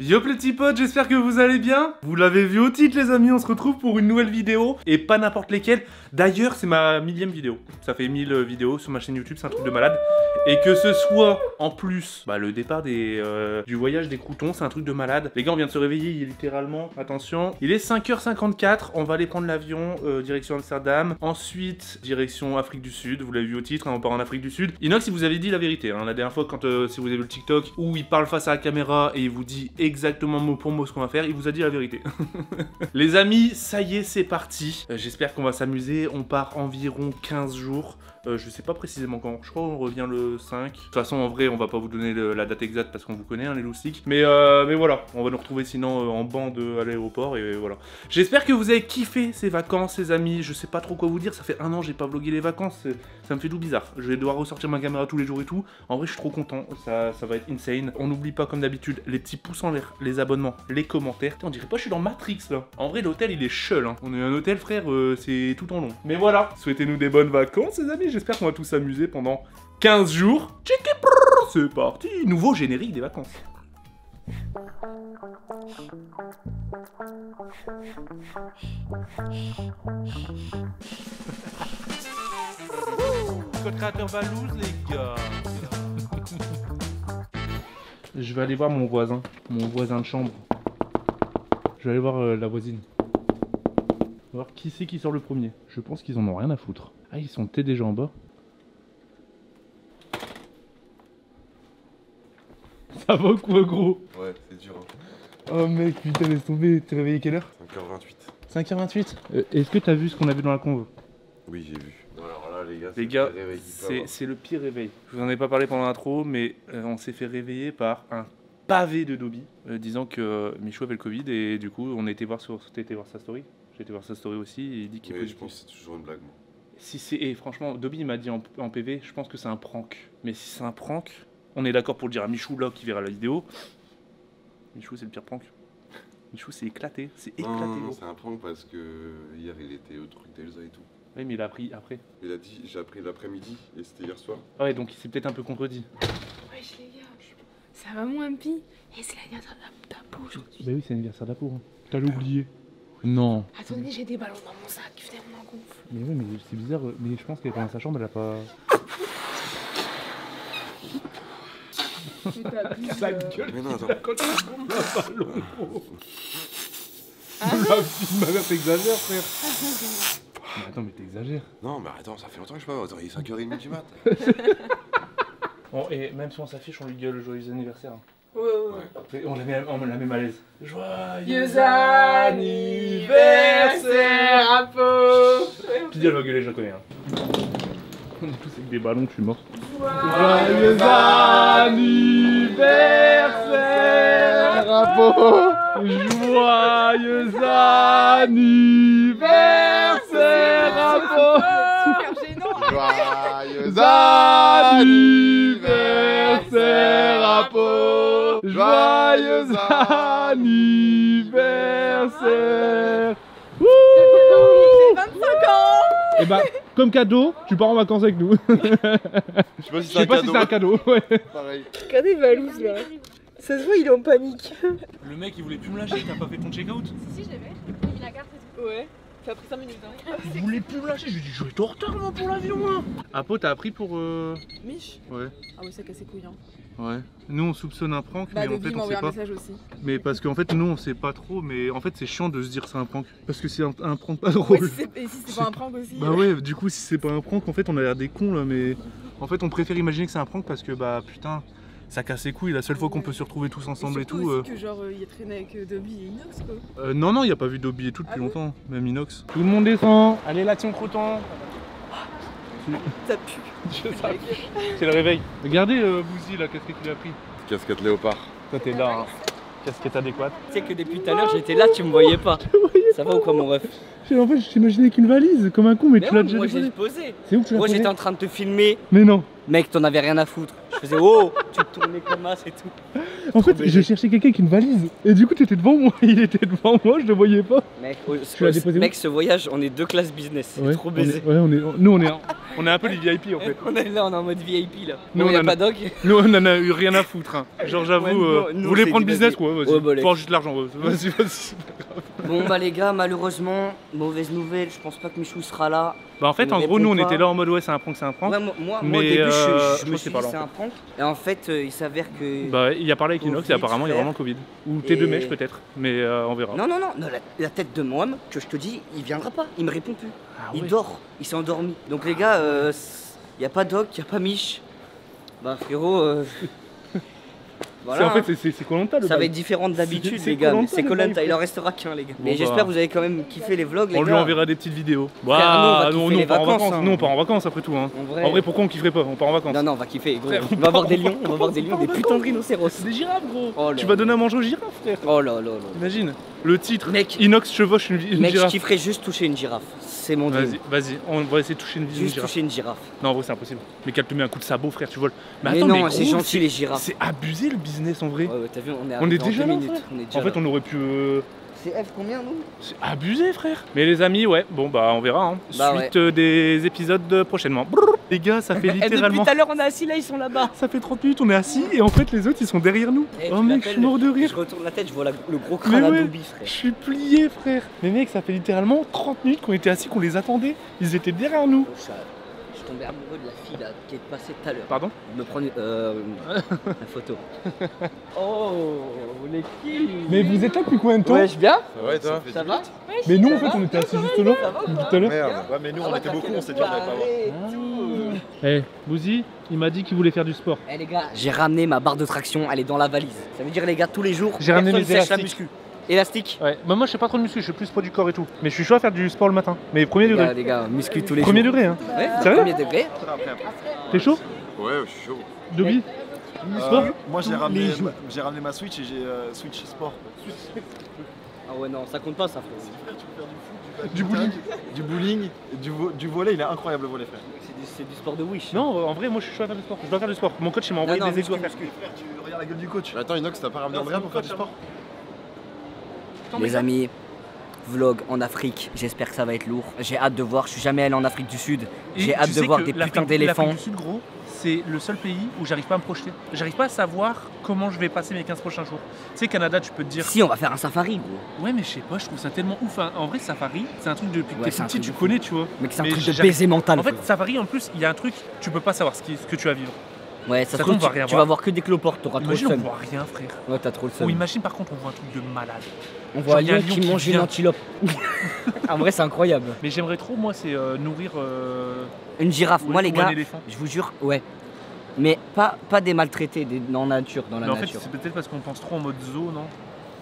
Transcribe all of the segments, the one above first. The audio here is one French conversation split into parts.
Yo les petits potes, j'espère que vous allez bien. Vous l'avez vu au titre les amis, on se retrouve pour une nouvelle vidéo et pas n'importe lesquelles. D'ailleurs, c'est ma millième vidéo. Ça fait 1000 vidéos sur ma chaîne YouTube, c'est un truc de malade. Et que ce soit en plus bah, le départ euh, du voyage des croutons, c'est un truc de malade. Les gars, on vient de se réveiller, il est littéralement, attention, il est 5h54, on va aller prendre l'avion euh, direction Amsterdam. Ensuite, direction Afrique du Sud, vous l'avez vu au titre, hein, on part en Afrique du Sud. Inox, il vous avait dit la vérité, hein, la dernière fois quand euh, si vous avez vu le TikTok où il parle face à la caméra et il vous dit exactement mot pour mot ce qu'on va faire, il vous a dit la vérité. Les amis, ça y est, c'est parti. Euh, J'espère qu'on va s'amuser. On part environ 15 jours. Euh, je sais pas précisément quand. Je crois qu'on revient le 5. De toute façon, en vrai, on va pas vous donner la date exacte parce qu'on vous connaît, hein, les loustiques. Mais, euh, mais voilà, on va nous retrouver sinon euh, en bande à l'aéroport et voilà. J'espère que vous avez kiffé ces vacances, les amis. Je sais pas trop quoi vous dire. Ça fait un an, j'ai pas vlogué les vacances. Ça me fait tout bizarre. Je vais devoir ressortir ma caméra tous les jours et tout. En vrai, je suis trop content. Ça, ça va être insane. On n'oublie pas, comme d'habitude, les petits pouces en l'air, les abonnements, les commentaires. On dirait pas je suis dans Matrix là. En vrai, l'hôtel il est chul. Hein. On est un hôtel, frère, c'est tout en long. Mais voilà, souhaitez-nous des bonnes vacances, les amis. J'espère qu'on va tous s'amuser pendant 15 jours. C'est parti. Nouveau générique des vacances. Code créateur Valouz, les gars. Je vais aller voir mon voisin, mon voisin de chambre. Je vais aller voir euh, la voisine. voir qui c'est qui sort le premier. Je pense qu'ils en ont rien à foutre. Ah, ils sont peut-être déjà en bas. Ça va quoi, gros? Ouais, c'est dur. Hein. Oh mec, putain, laisse tomber. T'es réveillé quelle heure? 5h28. 5h28 Euh, Est-ce que t'as vu ce qu'on a vu dans la conve Oui, j'ai vu. Alors là, les gars, Les c'est gars, le pire réveil c'est le pire. Je vous en ai pas parlé pendant l'intro, mais euh, on s'est fait réveiller par un pavé de Dobby, euh, disant que euh, Michou avait le Covid et du coup on a été voir, sur, t'as été voir sa story. J'ai été voir sa story aussi et il dit qu'il est Mais je positif. pense que c'est toujours une blague, moi. Si c'est et franchement, Dobby il m'a dit en, en PV, je pense que c'est un prank. Mais si c'est un prank, on est d'accord pour le dire à Michou là qui verra la vidéo. Michou c'est le pire prank. Michou c'est éclaté, c'est éclaté. Non, non, non, gros. c'est un prank parce que hier il était au truc d'Elsa et tout. Oui mais il a appris après. Il a dit, j'ai appris l'après-midi et c'était hier soir. Ah ouais donc il s'est peut-être un peu contredit. Wesh les gars, ça va mon MP Et c'est l'anniversaire de la peau aujourd'hui. Bah oui c'est l'anniversaire d'Apo. Hein. T'as oublié. Non. Attendez, j'ai des ballons dans mon sac, venez on en gonfle. Mais oui, mais c'est bizarre. Mais je pense qu'elle est dans sa chambre, elle a pas. La gueule Mais non, attends. Quand tu tombes la ballon, gros. Ma fille, ma mère, t'exagères, frère. Mais attends, mais t'exagères. Non, mais attends, ça fait longtemps que je sais pas. Attends, il est 5h30 du mat. Bon, et même si on s'affiche, on lui gueule joyeux anniversaire. hein. Ouais, On la met, on la met malaise. Joyeux Joyeux anniversaire à peau Puis elle va gueuler, je la connais. Hein. On est tous avec des ballons, je suis mort. Joyeux anniversaire à Joyeux anniversaire à Super gênant Joyeux anniversaire à Joyeux anniversaire J'ai 25 ans Et bah, comme cadeau, tu pars en vacances avec nous. Je sais pas si Je sais pas si c'est un cadeau, ouais. Pareil. Regardez Valouz là Ça se voit, il est en panique Le mec, il voulait plus me lâcher, t'as pas fait ton check-out Si, si, je l'avais. J'ai mis la carte et tout. Ouais, ça a pris 5 minutes hein. Il voulait plus me lâcher, je lui ai dit, je vais être en retard moi pour l'avion, moi. Apo, t'as appris pour. Euh... Mich? Ouais, Ah ouais, ça casse ses couilles hein. Ouais. Nous, on soupçonne un prank, Bah mais en fait, on sait envoyé un pas. message aussi. Mais parce qu'en fait, nous, on sait pas trop, mais en fait, c'est chiant de se dire c'est un prank. Parce que c'est un, un prank pas Ouais, drôle. si et si c'est pas un prank aussi Bah ouais, du coup, si c'est pas un prank, en fait, on a l'air des cons là, mais en fait, on préfère imaginer que c'est un prank parce que bah putain, ça casse les couilles. La seule fois qu'on peut se retrouver tous ensemble et, tout. euh, aussi que genre euh, il a traîné avec euh, Dobby et Inox quoi. euh, non, non, il y a pas vu Dobby et tout depuis Ah longtemps, même Inox. Tout le monde descend. Allez, la team Croton. Ça pue. C'est le réveil. Regardez euh, Bouzy là, qu'est-ce qu'il a pris Casquette léopard. Toi, t'es là. Hein. Casquette adéquate. Tu sais que depuis tout à l'heure j'étais là, tu me voyais pas. Ça va ou quoi mon ref En fait, je t'imaginais qu'une valise, comme un con, mais, Mais tu l'as déjà moi j'ai posé. C'est où que tu l'as Moi j'étais en train de te filmer, Mais non. mec t'en avais rien à foutre. Je faisais oh, tu te tournais comme as et tout. En fait, je cherchais quelqu'un avec une valise. Et du coup, t'étais devant moi. Il était devant moi, je le voyais pas. Mec, oh, Tu l'as déposé où mec, ce voyage, on est deux classes business. C'est trop on baisé. est- ouais, on est, nous, on est, on est un peu les VIP en fait. On est là, on est en mode VIP là. Nous, on y a a- pas doc. Nous, on en a eu rien à foutre. hein. Genre, j'avoue, Ouais, euh, vous voulez c'est prendre business quoi Vas-y. Bah, juste l'argent. Vas-y, vas-y. Bon bah les gars, malheureusement, mauvaise nouvelle, je pense pas que Michou sera là. Bah, en fait, en gros, nous, on était là en mode ouais, c'est un prank, c'est un prank. Ouais, moi, moi, Mais, au début, je- euh, je, je me suis dit c'est un prank. Et en fait, euh, il s'avère que... Bah, il a parlé avec Inox et apparemment, il y a vraiment Covid. Ou T2 Et- mèches peut-être. Mais euh, on verra. Non, non, non, non, la, la tête de Mohamed, que je te dis, il viendra pas, il me répond plus. Ah il ouais. dort, il s'est endormi. Donc les gars, il n'y a pas Doc, il n'y a pas Mich. Bah frérot, euh, voilà. en fait, hein. c'est- Koh-Lanta, le ça va être différent d'habitude les gars, c'est Colanta, il en restera qu'un les gars. Mais bah. j'espère que vous avez quand même kiffé les vlogs les On lui enverra des petites vidéos. Bah, on part en vacances, hein. Nous, on part en vacances après tout. hein. En vrai, pourquoi on kifferait pas? On part en vacances. Non, non, on va kiffer gros. On va voir des lions, on va voir des on lions, des putains de rhinocéros. Des girafes, gros. Oh Tu vas donner à manger aux girafes, frère. Oh là là là. Imagine. Le titre Mec, Inox chevauche une, une mec, je girafe. kifferais juste toucher une girafe. C'est mon dream. Vas-y, vas-y, on va essayer de toucher une, girafe. toucher une girafe. Non, en vrai, c'est impossible. Mais qu'elle te met un coup de sabot, frère, tu voles. Mais, Mais attends, non, mais c'est gentil les girafes. C'est abusé le business en vrai. Ouais, ouais, t'as vu, on est, On déjà là, minutes. frère. On est déjà En fait, là. on aurait pu. euh, C'est F combien nous? C'est abusé, frère. Mais les amis, ouais, bon, bah, on verra. Hein. Bah Suite euh, des épisodes euh, prochainement. Brrr. Les gars, ça fait Eh, Depuis littéralement. tout à l'heure, on est assis là, ils sont là-bas. Ça fait 30 minutes, on est assis et en fait, les autres, ils sont derrière nous. Eh, oh, mec, je suis mort de rire. Je retourne la tête, je vois la- le gros crâne à ouais. Dobby, Je frère. suis plié, frère. Mais mec, ça fait littéralement 30 minutes qu'on était assis, qu'on les attendait. Ils étaient derrière nous. Oh, ça- tombé amoureux de la fille là qui est passée tout à l'heure. Pardon Me prendre euh, la photo. oh, les kills. Mais vous êtes là depuis combien de temps Wesh, bien Ouais, toi Ça va Mais nous, en fait, on était assis juste là, tout à l'heure. Merde. Ouais, mais nous on était beaucoup, on s'est dit on allait pas voir. Eh, Bouzy, il m'a dit qu'il voulait faire du sport. Eh les gars, j'ai ramené ma barre de traction, elle est dans la valise. Ça veut dire les gars, tous les jours, J'ai ramené mes sèche la muscu. Élastique Ouais, bah moi je fais pas trop de muscu, je fais plus poids du corps et tout. Mais je suis chaud à faire du sport le matin. Mais premier degré. les gars, muscu tous les Premier jours. degré, hein. Ouais, Sérieux premier degré. T'es chaud Ouais, je suis chaud. Dobby Euh, Sport moi j'ai ramené, j'ai ramené ma Switch et j'ai euh, Switch Sport. Ah ouais, non, ça compte pas ça, frère. Du bowling Du bowling, du, vo- du volet, il est incroyable le volet frère. C'est du, c'est du sport de Wish. Non, en vrai, moi je suis chaud à faire du sport. Je dois faire du sport. Mon coach il m'a envoyé Non, non, des exos à muscu, faire. Frère, tu regardes la gueule du coach. Mais attends, Inox, t'as pas ramené Andrea pour faire du sport? Les amis, vlog en Afrique, j'espère que ça va être lourd. J'ai hâte de voir, je suis jamais allé en Afrique du Sud. J'ai hâte de voir des putains d'éléphants. L'Afrique du Sud, gros, c'est le seul pays où j'arrive pas à me projeter. J'arrive pas à savoir comment je vais passer mes 15 prochains jours. Tu sais, Canada, tu peux te dire. Si, on va faire un safari, gros. Ouais, mais je sais pas, je trouve ça tellement ouf. hein. En vrai, Safari, c'est un truc depuis que Ouais, t'es petit, tu connais, tu vois. Mais c'est un Mais truc de baiser mental. En fait. Safari, en plus, il y a un truc, tu peux pas savoir ce que tu vas vivre. Ouais, ça, se trouve, tu, rien tu vas voir que des cloportes, t'auras trop le Imagine, on seum. voit rien, frère. Ouais, t'as trop le Ou seum. imagine, par contre, on voit un truc de malade. On voit un lion qui mange une antilope. en vrai, c'est incroyable. Mais j'aimerais trop, moi, c'est euh, nourrir. euh, Une girafe, ou- moi les ou un gars, éléphant. je vous jure, ouais. Mais pas, pas des maltraités, des, en nature, dans la Mais en fait, c'est peut-être parce qu'on pense trop en mode zoo, non?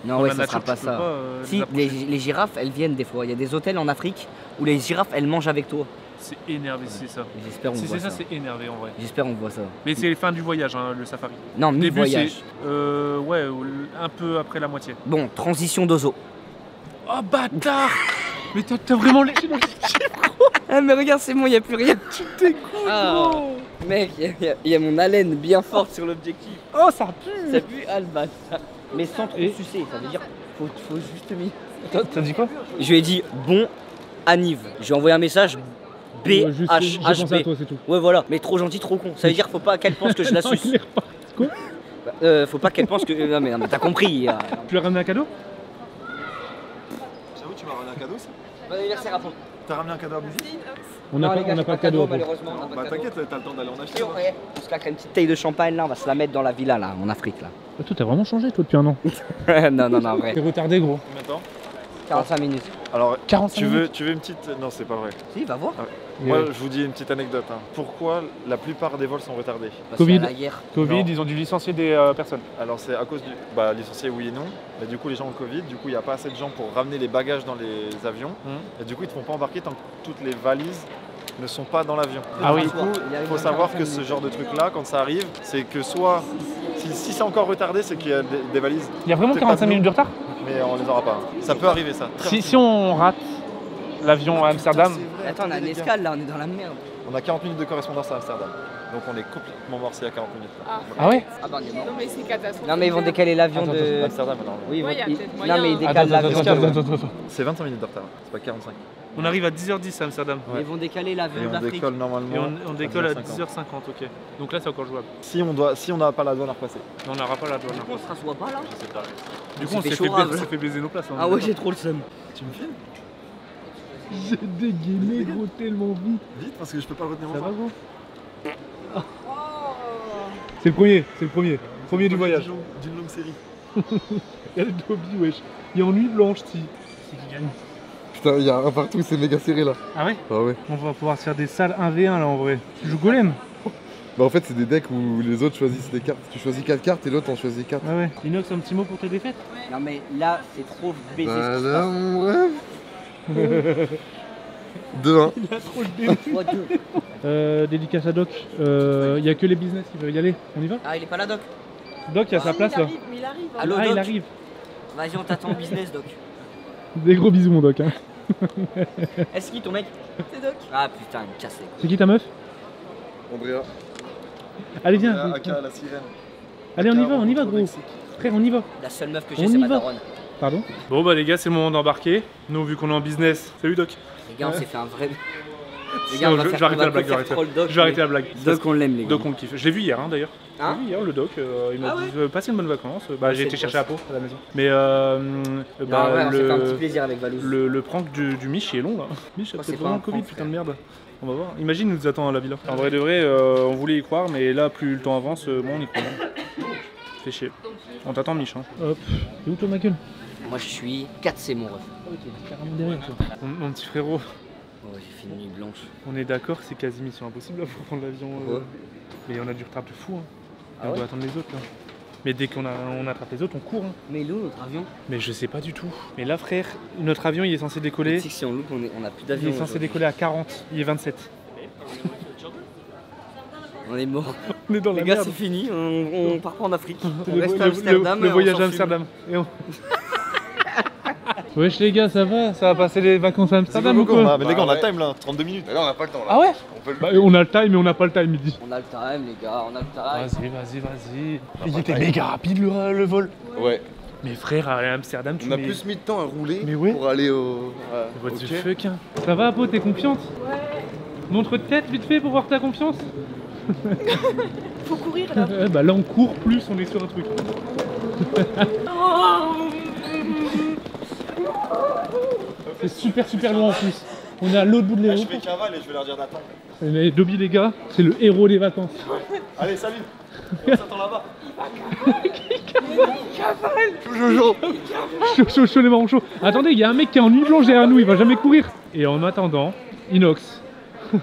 Non, Dans ouais, la ça nature, sera pas ça. pas, euh, si, les, les girafes, elles viennent des fois. Il y a des hôtels en Afrique où les girafes, elles mangent avec toi. C'est énervé, c'est ça. J'espère on Si voit c'est ça, c'est énervé en vrai. J'espère on voit ça. Mais c'est fin du voyage, hein, le safari. Non, Début, mi-voyage. c'est. Euh, ouais, un peu après la moitié. Bon, transition d'ozo. Oh bâtard Mais t'as t'as vraiment léché dans le Ah mais regarde, c'est bon, il a plus rien. Tu t'écoutes, Ah. gros Mec, il y, a mon haleine bien forte sur l'objectif. Oh, ça pue Ça pue Alban. Mais sans trop Et sucer, ça veut dire faut, faut juste mis. T'as t'as dit quoi? Je lui ai dit bon Aniv. Je lui ai envoyé un message B H H B. c'est tout. Ouais voilà, mais trop gentil, trop con. Ça veut dire faut pas qu'elle pense que je la suce. Euh, faut pas qu'elle pense que. Non mais, non, mais t'as compris. euh. Tu lui as ramené un cadeau? J'avoue, tu m'as ramené un cadeau ça Bon anniversaire à toi. T'as ramené un cadeau à Bouzy On n'a pas, on n'a j'ai pas de cadeau. malheureusement. on n'a pas Bah de cadeau. t'inquiète, t'as le temps d'aller en acheter. On ouais, on se claque une petite taille de champagne là, on va se la mettre dans la villa là, en Afrique là. Ah, Toi, t'as vraiment changé, toi, depuis un an. non, non, non, vrai. T'es retardé, gros. Maintenant 45 minutes. Alors, 45 tu veux, tu veux une petite. Non, c'est pas vrai. Si, va voir. Moi, je vous dis une petite anecdote. hein. Pourquoi la plupart des vols sont retardés? Parce Covid. la guerre. Covid, Non. ils ont dû licencier des euh, personnes. Alors, c'est à cause du. Bah, licencié, oui et non. Mais du coup, les gens ont le Covid. Du coup, il n'y a pas assez de gens pour ramener les bagages dans les avions. Mhm. Et du coup, ils ne te font pas embarquer tant que toutes les valises ne sont pas dans l'avion. Ah oui. Du coup, il faut savoir que ce genre de truc-là, quand ça arrive, c'est que soit. Si, si c'est encore retardé, c'est qu'il y a des, des valises, Il y a vraiment C'est pas 45 de minutes de retard? Mais on les aura pas. Ça peut arriver, ça. Très si, si on rate l'avion à Amsterdam. Attends, on a une escale là, on est dans la merde. On a 40 minutes de correspondance à Amsterdam. Donc on est complètement y a 40 minutes. là. Ah ouais Ah bah on. Non, mais c'est catastrophique. Non mais ils vont décaler l'avion de. Amsterdam, alors. Oui, ils. Ouais, y a Non mais ils décalent l'avion. C'est 25 minutes de retard, c'est pas 45. On arrive à 10h10 à Amsterdam. Ils vont décaler Et l'avion on d'Afrique. décolle normalement. Et on, on décolle à 10h50. 10h50, ok. Donc là c'est encore jouable. Si on doit, si on n'a pas la douane à repasser. Non, on n'aura pas la douane. hein. On se rassoit pas là Du coup C'est on s'est fait baiser- on fait baiser nos places. hein. Ah ouais, j'ai trop le seum. Tu me filmes? J'ai dégainé gros tellement vite. Vite parce que je peux pas le retenir Ça va C'est le premier, c'est le premier. Premier du voyage. D'une longue série. Il y a le Dobby, wesh. Il est en nuit blanche, si. C'est qui gagne. Putain, il y a un partout, c'est méga serré là. Ah ouais Ah ouais. On va pouvoir se faire des salles 1v1 là en vrai. Tu joues golem Bah en fait, c'est des decks où les autres choisissent des cartes. Tu choisis 4 cartes et l'autre en choisit 4. Ah ouais. Inox, un petit mot pour tes défaites Non mais là, c'est trop baisé ce qui se Voilà passe. mon rêve. 2-1. Il a trop le. Euh, dédicace à Doc. Il y a que les business qui veulent y aller. On y va Ah, il est pas là, Doc Doc, il y a sa place là. Mais il arrive. hein. Allô, ah, il arrive. Vas-y, on t'attend au business, Doc. Des gros bisous, mon Doc. Hein. Est-ce qui ton mec C'est Doc. Ah putain, il me couilles. C'est qui ta meuf Andrea. Allez, viens. Aka, la sirène. Allez, on y va, on y va, gros. Frère, on y va. La seule meuf que j'ai, c'est ma daronne. Pardon Bon, bah, les gars, c'est le moment d'embarquer. Nous, vu qu'on est en business. Salut, Doc. Les gars, on Ouais. s'est fait un vrai. Les gars, on va je, faire je vais arrêter la blague. Je vais arrêter, troll Doc, je vais arrêter mais- la blague. Doc, on l'aime, les gars. Doc, on le kiffe. Je l'ai vu hier, hein, d'ailleurs. Hein J'ai vu hier, le Doc. euh, il m'a Ah dit euh, passez une bonne vacances. Bah, j'ai c'est été le chercher à Pau, à la maison. Mais, euh, Non, bah, ouais, on s'est fait un le- petit plaisir avec Valou. Le, le prank du, du Mich il est long là. Mich, Oh, c'est c'est vraiment le Covid, prank, putain de merde. On va voir. Imagine, il nous attend à la villa. En vrai de vrai, euh, on voulait y croire, mais là, plus le temps avance, moins on y croit. Fait chier. On t'attend, Mich. Hein. Hop. C'est où toi, ma gueule? Moi, je suis 4 c'est mon ref. carrément derrière toi. Mon, mon petit frérot, Oh, j'ai fait une nuit blanche. on est d'accord, c'est quasi mission impossible là, pour prendre l'avion. euh. Ouais. Mais on a du retard de fou. Hein. Et Ah on ouais? doit attendre les autres là. Mais dès qu'on a, on attrape les autres, on court. Hein. Mais il est où notre avion? Mais je sais pas du tout. Mais là, frère, notre avion, il est censé décoller. Tu sais que si on loupe, on, est- on a plus Il d'avion. est censé décoller à 40. Il est 27. On est mort. On est dans Les la gars, merde. c'est fini. On, on part pas en Afrique. On le, reste à Amsterdam. le- voyage à. Amsterdam. Et on- Wesh les gars, ça va Ça va passer les vacances à Amsterdam ou quoi Mais les gars, on a Bah, time là, 32 minutes. Mais là, on n'a pas le temps là. Ah ouais On peut le Bah on a le time mais on n'a pas le time, il dit. On a le time, les gars. On a le time. Vas-y, vas-y, vas-y. Il était méga rapide le, le vol. Ouais. Mais frère, à Amsterdam, tu On a mets- plus mis de temps à rouler Mais ouais. pour aller au. What the fuck hein. Ça va, Apo, t'es confiante Ouais. Montre de tête vite fait pour voir ta confiance. Faut courir là. Bah là on court plus, on est sur un truc. C'est super super loin en plus. On est à l'autre bout de Là, je l'aéroport. fais cavale et je vais leur dire d'attendre. Mais Dobby les gars, c'est le héros des vacances. Allez, salut On s'attend là-bas. Jojo Chaud, chaud, chaud, les marrons chauds. Attendez, il y a un mec qui est en nuit blanche derrière nous, il va jamais courir. Et en attendant, Inox. oh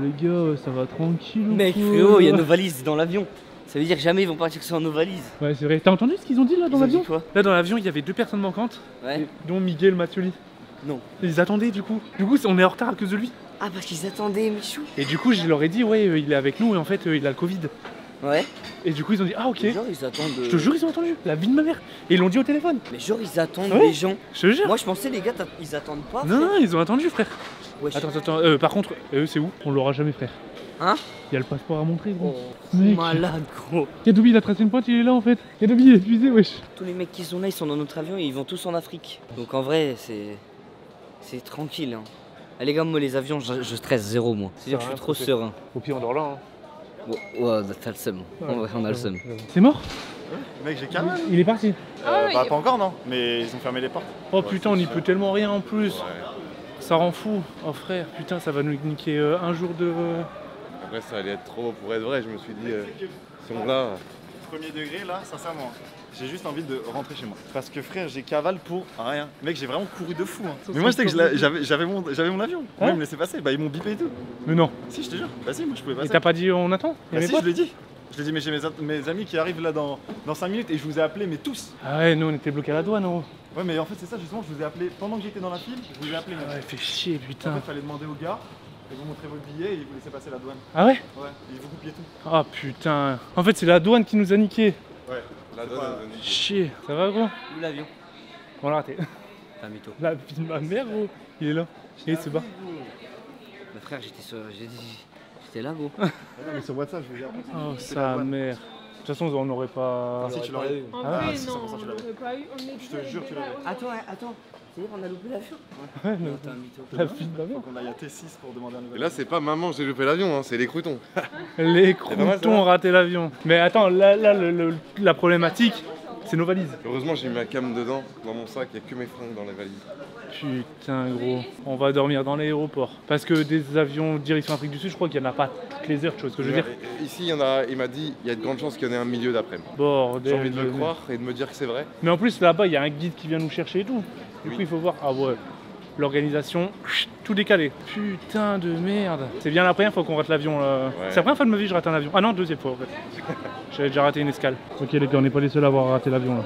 les gars, ça va tranquille. Mec, frérot, il y a nos valises dans l'avion. Ça veut dire que jamais ils vont partir sans nos valises. Ouais, c'est vrai. T'as entendu ce qu'ils ont dit là dans l'avion Là dans l'avion, il y avait deux personnes manquantes, Ouais. dont Miguel Mathioli. Non. Ils attendaient du coup. Du coup, on est en retard à cause de lui. Ah, parce qu'ils attendaient, Michou. Et du coup, je leur ai dit, ouais, euh, il est avec nous et en fait, euh, il a le Covid. Ouais. Et du coup, ils ont dit, ah ok. Genre, ils attendent. Je te jure, ils ont entendu. La vie de ma mère. Et ils l'ont dit au téléphone. Mais genre, ils attendent Ouais. les gens. Je te jure. Moi, je pensais, les gars, ils attendent pas. Non, non, ils ont attendu, frère. Attends, attends, euh, par contre, eux, c'est où? On l'aura jamais, frère. Hein Il y a le passeport à montrer, gros. Oh, Mec. malade, gros. Yadobi, il a tracé une pointe, il est là en fait. Yadobi, il est épuisé, wesh. Tous les mecs qui sont là, ils sont dans notre avion et ils vont tous en Afrique. Donc en vrai, c'est. C'est tranquille. Hein. Ah, les gars, moi, les avions, je, je stresse zéro, moi. C'est-à-dire que je suis trop serein. Au pire, on dort là. Hein. T'as le seum. Ouais, on a le seum. C'est mort Mec, j'ai cavale. Il est parti. Euh, ouais, bah, il- pas encore, non. Mais ils ont fermé les portes. Oh putain, on y peut tellement rien en plus. Ça rend fou. Oh frère, putain, ça va nous niquer euh, un jour de. Après, ça allait être trop pour être vrai. Je me suis dit, euh, si on l'a. Premier degré, là, sincèrement. J'ai juste envie de rentrer chez moi. Parce que frère, j'ai cavale pour rien. Mec, j'ai vraiment couru de fou. hein. Mais moi, je sais que j'avais mon, avion. Hein Moi, ils me laissaient passer. Bah, ils m'ont bipé et tout. Mais non. Si, je te jure. Bah, si, moi, je pouvais Et passer. t'as pas dit on attend Bah, si, je l'ai dit. Je l'ai dit, mais j'ai mes, amis qui arrivent là dans, dans 5 minutes et je vous ai appelé, mais tous. Ah ouais, nous on était bloqués à la douane, oh. Ouais, mais en fait, c'est ça, justement, je vous ai appelé pendant que j'étais dans la file. Je vous ai appelé. Ouais, fait chier, En putain. fait, fallait demander au gars et vous montrer votre billet et ils vous laissaient passer la douane. Ah ouais Ouais, et vous coupiez tout. Ah putain. En fait, c'est la douane qui nous a niqué. Ouais. La pas- donne- Chier. Ça va, gros Où l'avion On l'a raté. T'es un mytho. La vie de ma mère, gros. Il est là. Et c'est bas. Mais frère, j'étais sur. j'ai dit- J'étais là, gros. Non, mais sur WhatsApp, je veux dire. Oh, sa douane. mère. De toute façon, on n'aurait pas. Si tu l'aurais eu. En Ah, vrai, c'est non, 100% on tu l'avais. l'aurait pas eu. On Je te jure, tu l'avais. Attends, attends. C'est-à-dire, on a loupé l'avion Ouais, non. T'es un mytho. La vie de ma Faut mère. qu'on aille à T6 pour demander un Et là, c'est pas maman, j'ai loupé l'avion, hein, c'est les croutons. Les croutons ont raté l'avion. Mais attends, là, là le- le- la problématique, c'est nos valises. Heureusement, j'ai mis ma cam dedans, dans mon sac, il n'y a que mes fringues dans les valises. Putain, gros. On va dormir dans l'aéroport. Parce que des avions direction Afrique du Sud, je crois qu'il n'y en a pas toutes les heures, tu vois ce que je veux dire Ici, il y en a, il m'a dit, il y a de grandes chances qu'il y en ait un milieu d'après-midi. Bordel. J'ai envie de le croire et de me dire que c'est vrai. Mais en plus, là-bas, il y a un guide qui vient nous chercher et tout. Du coup, il faut voir. Ah ouais. L'organisation, tout décalé. Putain de merde. C'est bien la première fois qu'on rate l'avion. là. C'est la première fois de ma vie que je rate un avion. Ah non, deuxième fois en fait. J'avais déjà raté une escale. Ok les gars, on n'est pas les seuls à avoir raté l'avion là.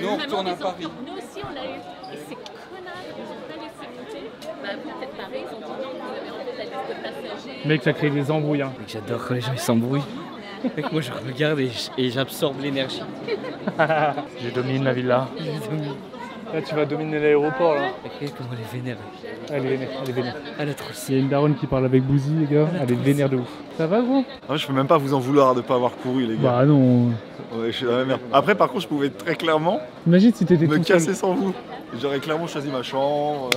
Nous, on retourne à Paris. Nous aussi, on l'a eu. Et ces connards, ils ont pas laissé monter. Bah, peut-être pareil, ils ont dit non, vous avez enlevé la liste de passagers. Mec, ça crée des embrouilles. hein. Mec, J'adore quand les gens ils s'embrouillent. Mec, moi je regarde et j'absorbe l'énergie. Je domine la villa. Là, tu vas dominer l'aéroport là. Comment elle est vénère. Elle est vénère, elle est vénère. Elle est trop Il y a une daronne qui parle avec Bouzy, les gars. Elle est vénère de ouf. Ça va, gros Ah, je peux même pas vous en vouloir de pas avoir couru, les gars. Bah non. Ouais, je suis dans la même merde. Après, par contre, je pouvais très clairement Imagine si t'étais me tout seul. casser sans vous. J'aurais clairement choisi ma chambre.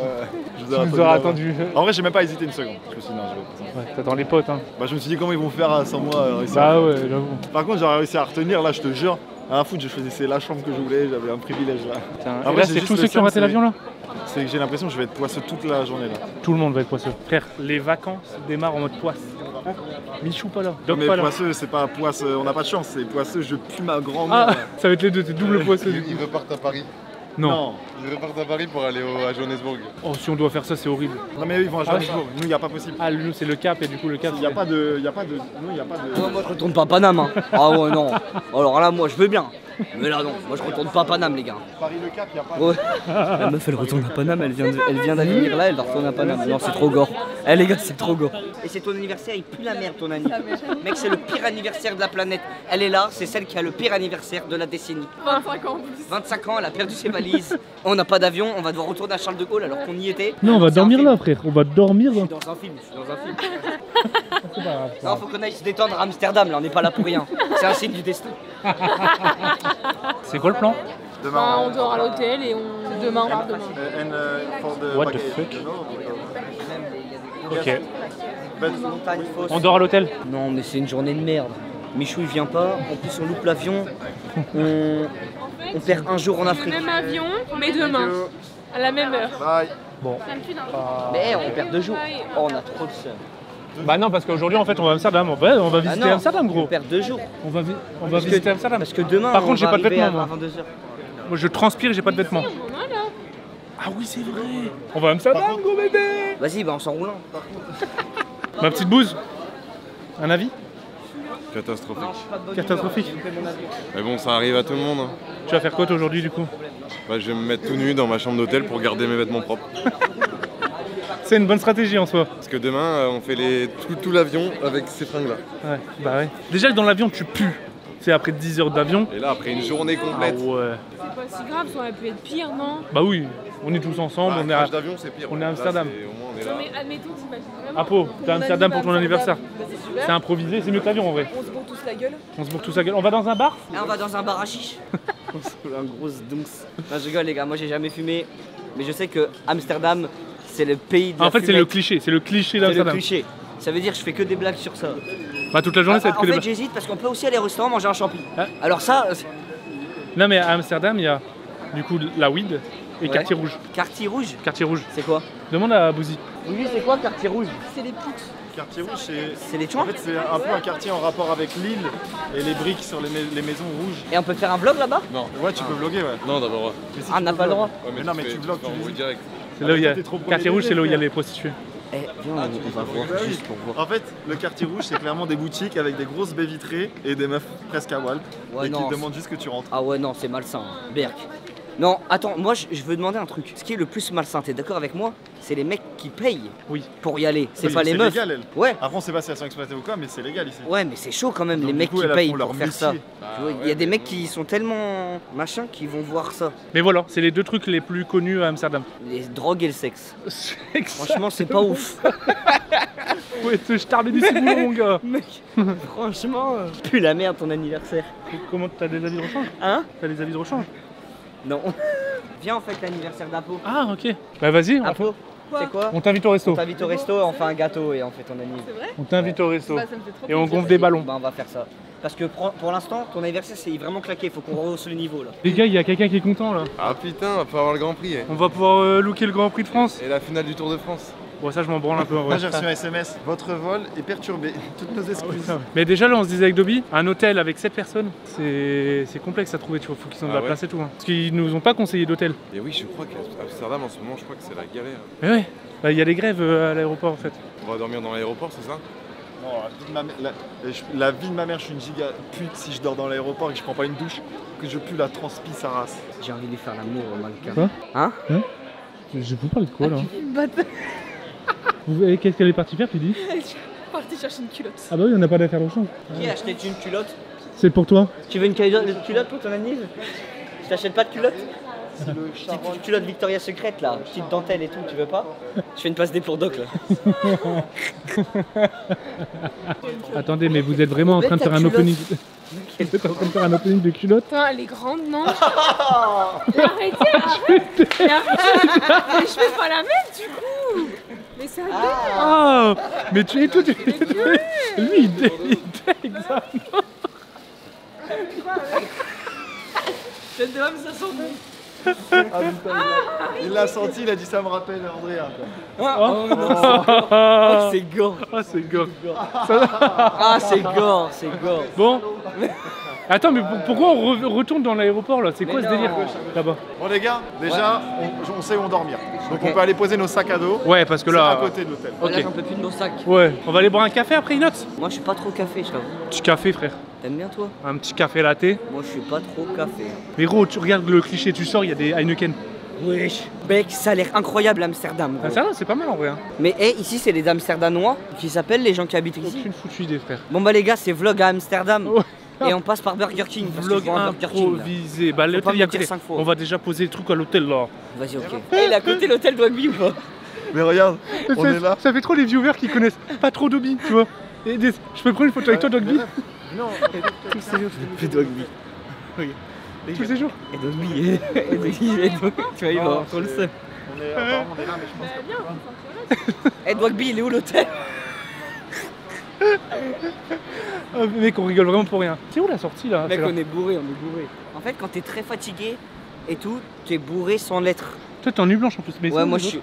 Je vous Tu nous aurais attendu. En vrai, j'ai même pas hésité une seconde. Je me suis dit, non, je vais pas. Ouais, t'attends les potes, hein. Bah, je me suis dit, comment ils vont faire euh, sans moi euh, réussir Bah ouais, j'avoue. Par contre, j'aurais réussi à retenir, là, je te jure. À la foot, je choisissais la chambre que je voulais, j'avais un privilège là. Putain, vrai, là, c'est tous ceux qui ont raté l'avion là C'est que j'ai l'impression que je vais être poisseux toute la journée là. Tout le monde va être poisseux. Frère, les vacances démarrent en mode poisse. Michou pas là, Doc mais pas poisseux, c'est pas poisseux, on n'a pas de chance, c'est poisseux, je pue ma Ah, grand-mère. ça va être les deux, c'est double poisseux coup. ils repartent à Paris. Non. Ils repartent à Paris pour aller au- à Johannesburg. Oh, si on doit faire ça, c'est horrible. non, mais eux, ils vont à Ah, Johannesburg, nous, il n'y a pas possible. Ah, nous, c'est le cap et du coup, le cap. Il n'y a c'est- pas de. Y a pas de. Nous, il n'y a pas de. Non, moi je retourne pas à Paname. Hein. Ah ouais, non. Alors là, moi je veux bien. Mais là, non. Moi je retourne pas à Paname, les gars. Paris le Cap, il n'y a pas Ouais. La meuf elle retourne à Paname, elle vient, de- elle vient là, elle va retourner à Paname. Non, c'est trop gore. Eh les gars, c'est trop gore. Et c'est ton anniversaire, il pue la merde ton anniversaire. Mec, c'est le pire anniversaire de la planète. Elle est là, c'est celle qui a le pire anniversaire de la décennie. 25 ans en plus. 25 ans, elle a perdu ses valises. On n'a pas d'avion, on va devoir retourner à Charles de Gaulle alors qu'on y était. Non, on va dormir là, frère. On va dormir. Je là. suis dans un film, je suis dans un film. Non, faut qu'on aille se détendre à Amsterdam, là, on n'est pas là pour rien. C'est un signe du destin. C'est quoi le plan Demain, on dort à l'hôtel et on demain on part demain. And uh, for the What the fuck know, Ok. fausse. On dort à l'hôtel Non, mais c'est une journée de merde. Michou il vient pas, en plus on loupe l'avion. On... on perd un jour en Le Afrique. même avion, mais demain, à la même heure. Bye. Ça me tue d'un Mais on perd deux jours. Oh, on a trop de seum. Bah non, parce qu'aujourd'hui, en fait, on va à Amsterdam. On va Ah visiter non, Amsterdam, On gros. perd deux jours. On va, vi- on va Parce que- visiter Amsterdam. Parce que demain, Par on contre, j'ai va pas de arriver vêtements, moi. 22h. Moi, je transpire, j'ai pas de vêtements. Ah oui, c'est vrai. On va à Amsterdam, gros bébé. Vas-y, bah on s'enroule un. Ma petite bouse. Un avis? Catastrophique. Catastrophique. Mais bon, ça arrive à tout le monde. hein. Tu vas faire quoi toi, aujourd'hui, du coup? Bah, je vais me mettre tout nu dans ma chambre d'hôtel pour garder mes vêtements propres. C'est une bonne stratégie en soi. Parce que demain, euh, on fait les... tout, tout l'avion avec ces fringues-là. Ouais, bah ouais. Déjà, dans l'avion, tu pues. C'est après 10 heures d'avion. Et là, après une journée Ah complète, ouais. C'est pas si grave, ça aurait pu être pire, non? Bah oui, on est tous ensemble, bah, on est un à... d'avion, c'est pire. on est à Amsterdam. c'est- Au moins, on est Non là. mais admettons, t'imagines vraiment. À Pau, t'es à Amsterdam pour ton anniversaire. Bah, c'est super. C'est improvisé, c'est mieux que l'avion en vrai. On se bourre tous la gueule. On se bourre tous la gueule. On va dans un bar? Là, on va dans un bar à chiche. on se fout un gros dunks. Non, je rigole, les gars. Moi, j'ai jamais fumé. Mais je sais que Amsterdam, c'est le pays de la En fait, c'est le cliché, c'est le cliché C'est le d'Amsterdam. cliché. Ça veut dire que je fais que des blagues sur ça. Bah toute la journée, ça va Ah, être en que des fait, j'hésite parce qu'on peut aussi aller au restaurant manger un champi. Ah. Alors ça, c'est- Non mais à Amsterdam, il y a du coup la weed et Ouais. quartier rouge. quartier rouge, Quartier rouge. c'est quoi Demande à Bouzy. Oui, c'est quoi quartier rouge C'est les putes. Quartier rouge, c'est. C'est les En fait, c'est un peu un quartier en rapport avec l'île et les briques sur les, mais- les maisons rouges. Et on peut faire un vlog là-bas Non, Ouais, tu peux vloguer, ouais. non d'abord. Mais si Ah, on n'a pas le droit. Ouais, Mais non, mais tu direct. C'est là où il y a... Premier Quartier rouge, c'est là où il y a les prostituées. Eh, viens, on, on va voir Bah oui. juste pour voir. En fait, le quartier rouge, c'est clairement des boutiques avec des grosses baies vitrées et des meufs presque à Walp Ouais, et qui te demandent juste que tu rentres. Ah ouais, non, c'est malsain. Berk. Non, attends, moi je, je veux demander un truc. Ce qui est le plus malsain, t'es d'accord avec moi? C'est les mecs qui payent Oui. pour y aller. C'est Oui, pas les meufs. légal, elle. Ouais, Après, on sait pas si elles sont exploitées ou quoi, mais c'est légal ici. ouais, mais c'est chaud quand même, Donc, les du mecs coup, qui elles payent font leur pour faire ça. Tu vois, Il y a des mecs qui sont tellement machin qui vont voir ça. Mais voilà, c'est les deux trucs les plus connus à Amsterdam. Les drogues et le sexe. Franchement, Franchement, c'est pas ouf. Ouais, je t'arde du boulot, mon gars. Mec, franchement, euh, pue la merde ton anniversaire. Comment t'as des avis de rechange? Hein? T'as des avis de rechange? Non. Viens, on fête l'anniversaire d'Apo. Ah, ok. Bah vas-y, on, Apo, c'est quoi on t'invite au On resto. t'invite au resto, on fait un gâteau et on fait ton anniversaire. On t'invite au resto. Bah, ça me fait trop Et on plaisir. gonfle des ballons. Bah on va faire ça. Parce que pour, pour l'instant, ton anniversaire c'est vraiment claqué, faut qu'on rehausse le niveau là. Les gars, il y a quelqu'un qui est content là. Ah putain, on va pouvoir avoir le Grand Prix. hein. On va pouvoir euh, looker le Grand Prix de France. Et la finale du Tour de France. Bon, ça, je m'en branle un peu en Moi, j'ai reçu un SMS. Votre vol est perturbé. Toutes nos excuses. Mais déjà là on se disait avec Dobby, un hôtel avec 7 personnes, c'est c'est complexe à trouver, tu vois, faut qu'ils ont de Ah la ouais place et tout. hein. Parce qu'ils nous ont pas conseillé d'hôtel. Et oui, je crois qu'à Amsterdam en ce moment, je crois que c'est la galère. Mais ouais, bah, il y a des grèves euh, à l'aéroport en fait. On va dormir dans l'aéroport, c'est ça? Non, la vie, de ma mère, la- je- la vie de ma mère, je suis une giga pute si je dors dans l'aéroport et que je prends pas une douche, que je pue la transpi sa race. J'ai envie de faire l'amour au mannequin. Quoi? Hein? Je vous parle de quoi là? Bâtard. Qu'est-ce qu'elle est partie faire, tu dis Je suis partie chercher une culotte. Ah bah oui, on n'a pas d'affaire au change. Qui a acheté une culotte C'est pour toi Tu veux une culotte pour ton anniversaire Je t'achète pas de culotte C'est le Petite culotte Victoria Secret là, petite dentelle et tout, tu veux pas Je fais une passe des pour Doc là. Attendez, mais vous êtes vraiment en train de faire un opening. Vous êtes en train de faire un opening de culotte Putain, elle est grande, non Mais Arrêtez, arrête Mais arrête Mais je vais pas la mettre du coup Mais ça Ah Mais tu es tout. Lui, il dé- il dégue ça. Cette dame, ça sent bon. Il l'a senti, il a dit ça me rappelle Andrea. Oh, oh, c'est gore. Ah, c'est gore. Ah, c'est gore, c'est gore. Bon. Attends, mais pour- pourquoi on re- retourne dans l'aéroport là? C'est quoi ce délire là-bas? Bon les gars, déjà, on, on sait où on dormir. Donc on peut aller poser nos sacs à dos. Ouais, parce que C'est à là. côté de l'hôtel. Ok. Là, j'en peux plus de nos sacs. Ouais, on va aller boire un café après Inox? Moi, je suis pas trop café, je t'avoue. Petit café, frère. T'aimes bien toi? Un petit café latte? Moi, je suis pas trop café. Mais gros, tu regardes le cliché, tu sors, il y a des Heineken. Wesh. Mec, ça a l'air incroyable Amsterdam. gros. Ah, ça c'est pas mal en vrai. Hein. Mais hey, ici, c'est les Amsterdanois qui s'appellent les gens qui habitent ici. Aucune foutue idée, frère. Bon bah les gars, c'est vlog à Amsterdam. Ouais. Et on passe par Burger King. Parce Vlog là. improvisé. Bah, l'hôtel, il y a le côté. On va déjà poser les trucs à l'hôtel là. Vas-y, ok. Eh, il est à côté l'hôtel Dogby ou pas Mais regarde, on ça, est là. ça fait trop les viewers qui connaissent pas trop Dobby, tu vois. Et des- Je peux prendre une photo avec toi, Dogby Non, Tous ces jours. Plus Dogby. Tous ces jours. Et Dogby, et Dogby, et Dogby. Tu vois, il va avoir trop le seum. on est, apparemment, on est là, mais je pense que. Eh Dogby, il est où l'hôtel? Ah, mec, on rigole vraiment pour rien. C'est où la sortie là? Mec, on est bourré, on est bourré. En fait, quand t'es très fatigué et tout, t'es bourré sans l'être. Toi, t'es en nuit blanche en plus. Mais Ouais, moi je suis.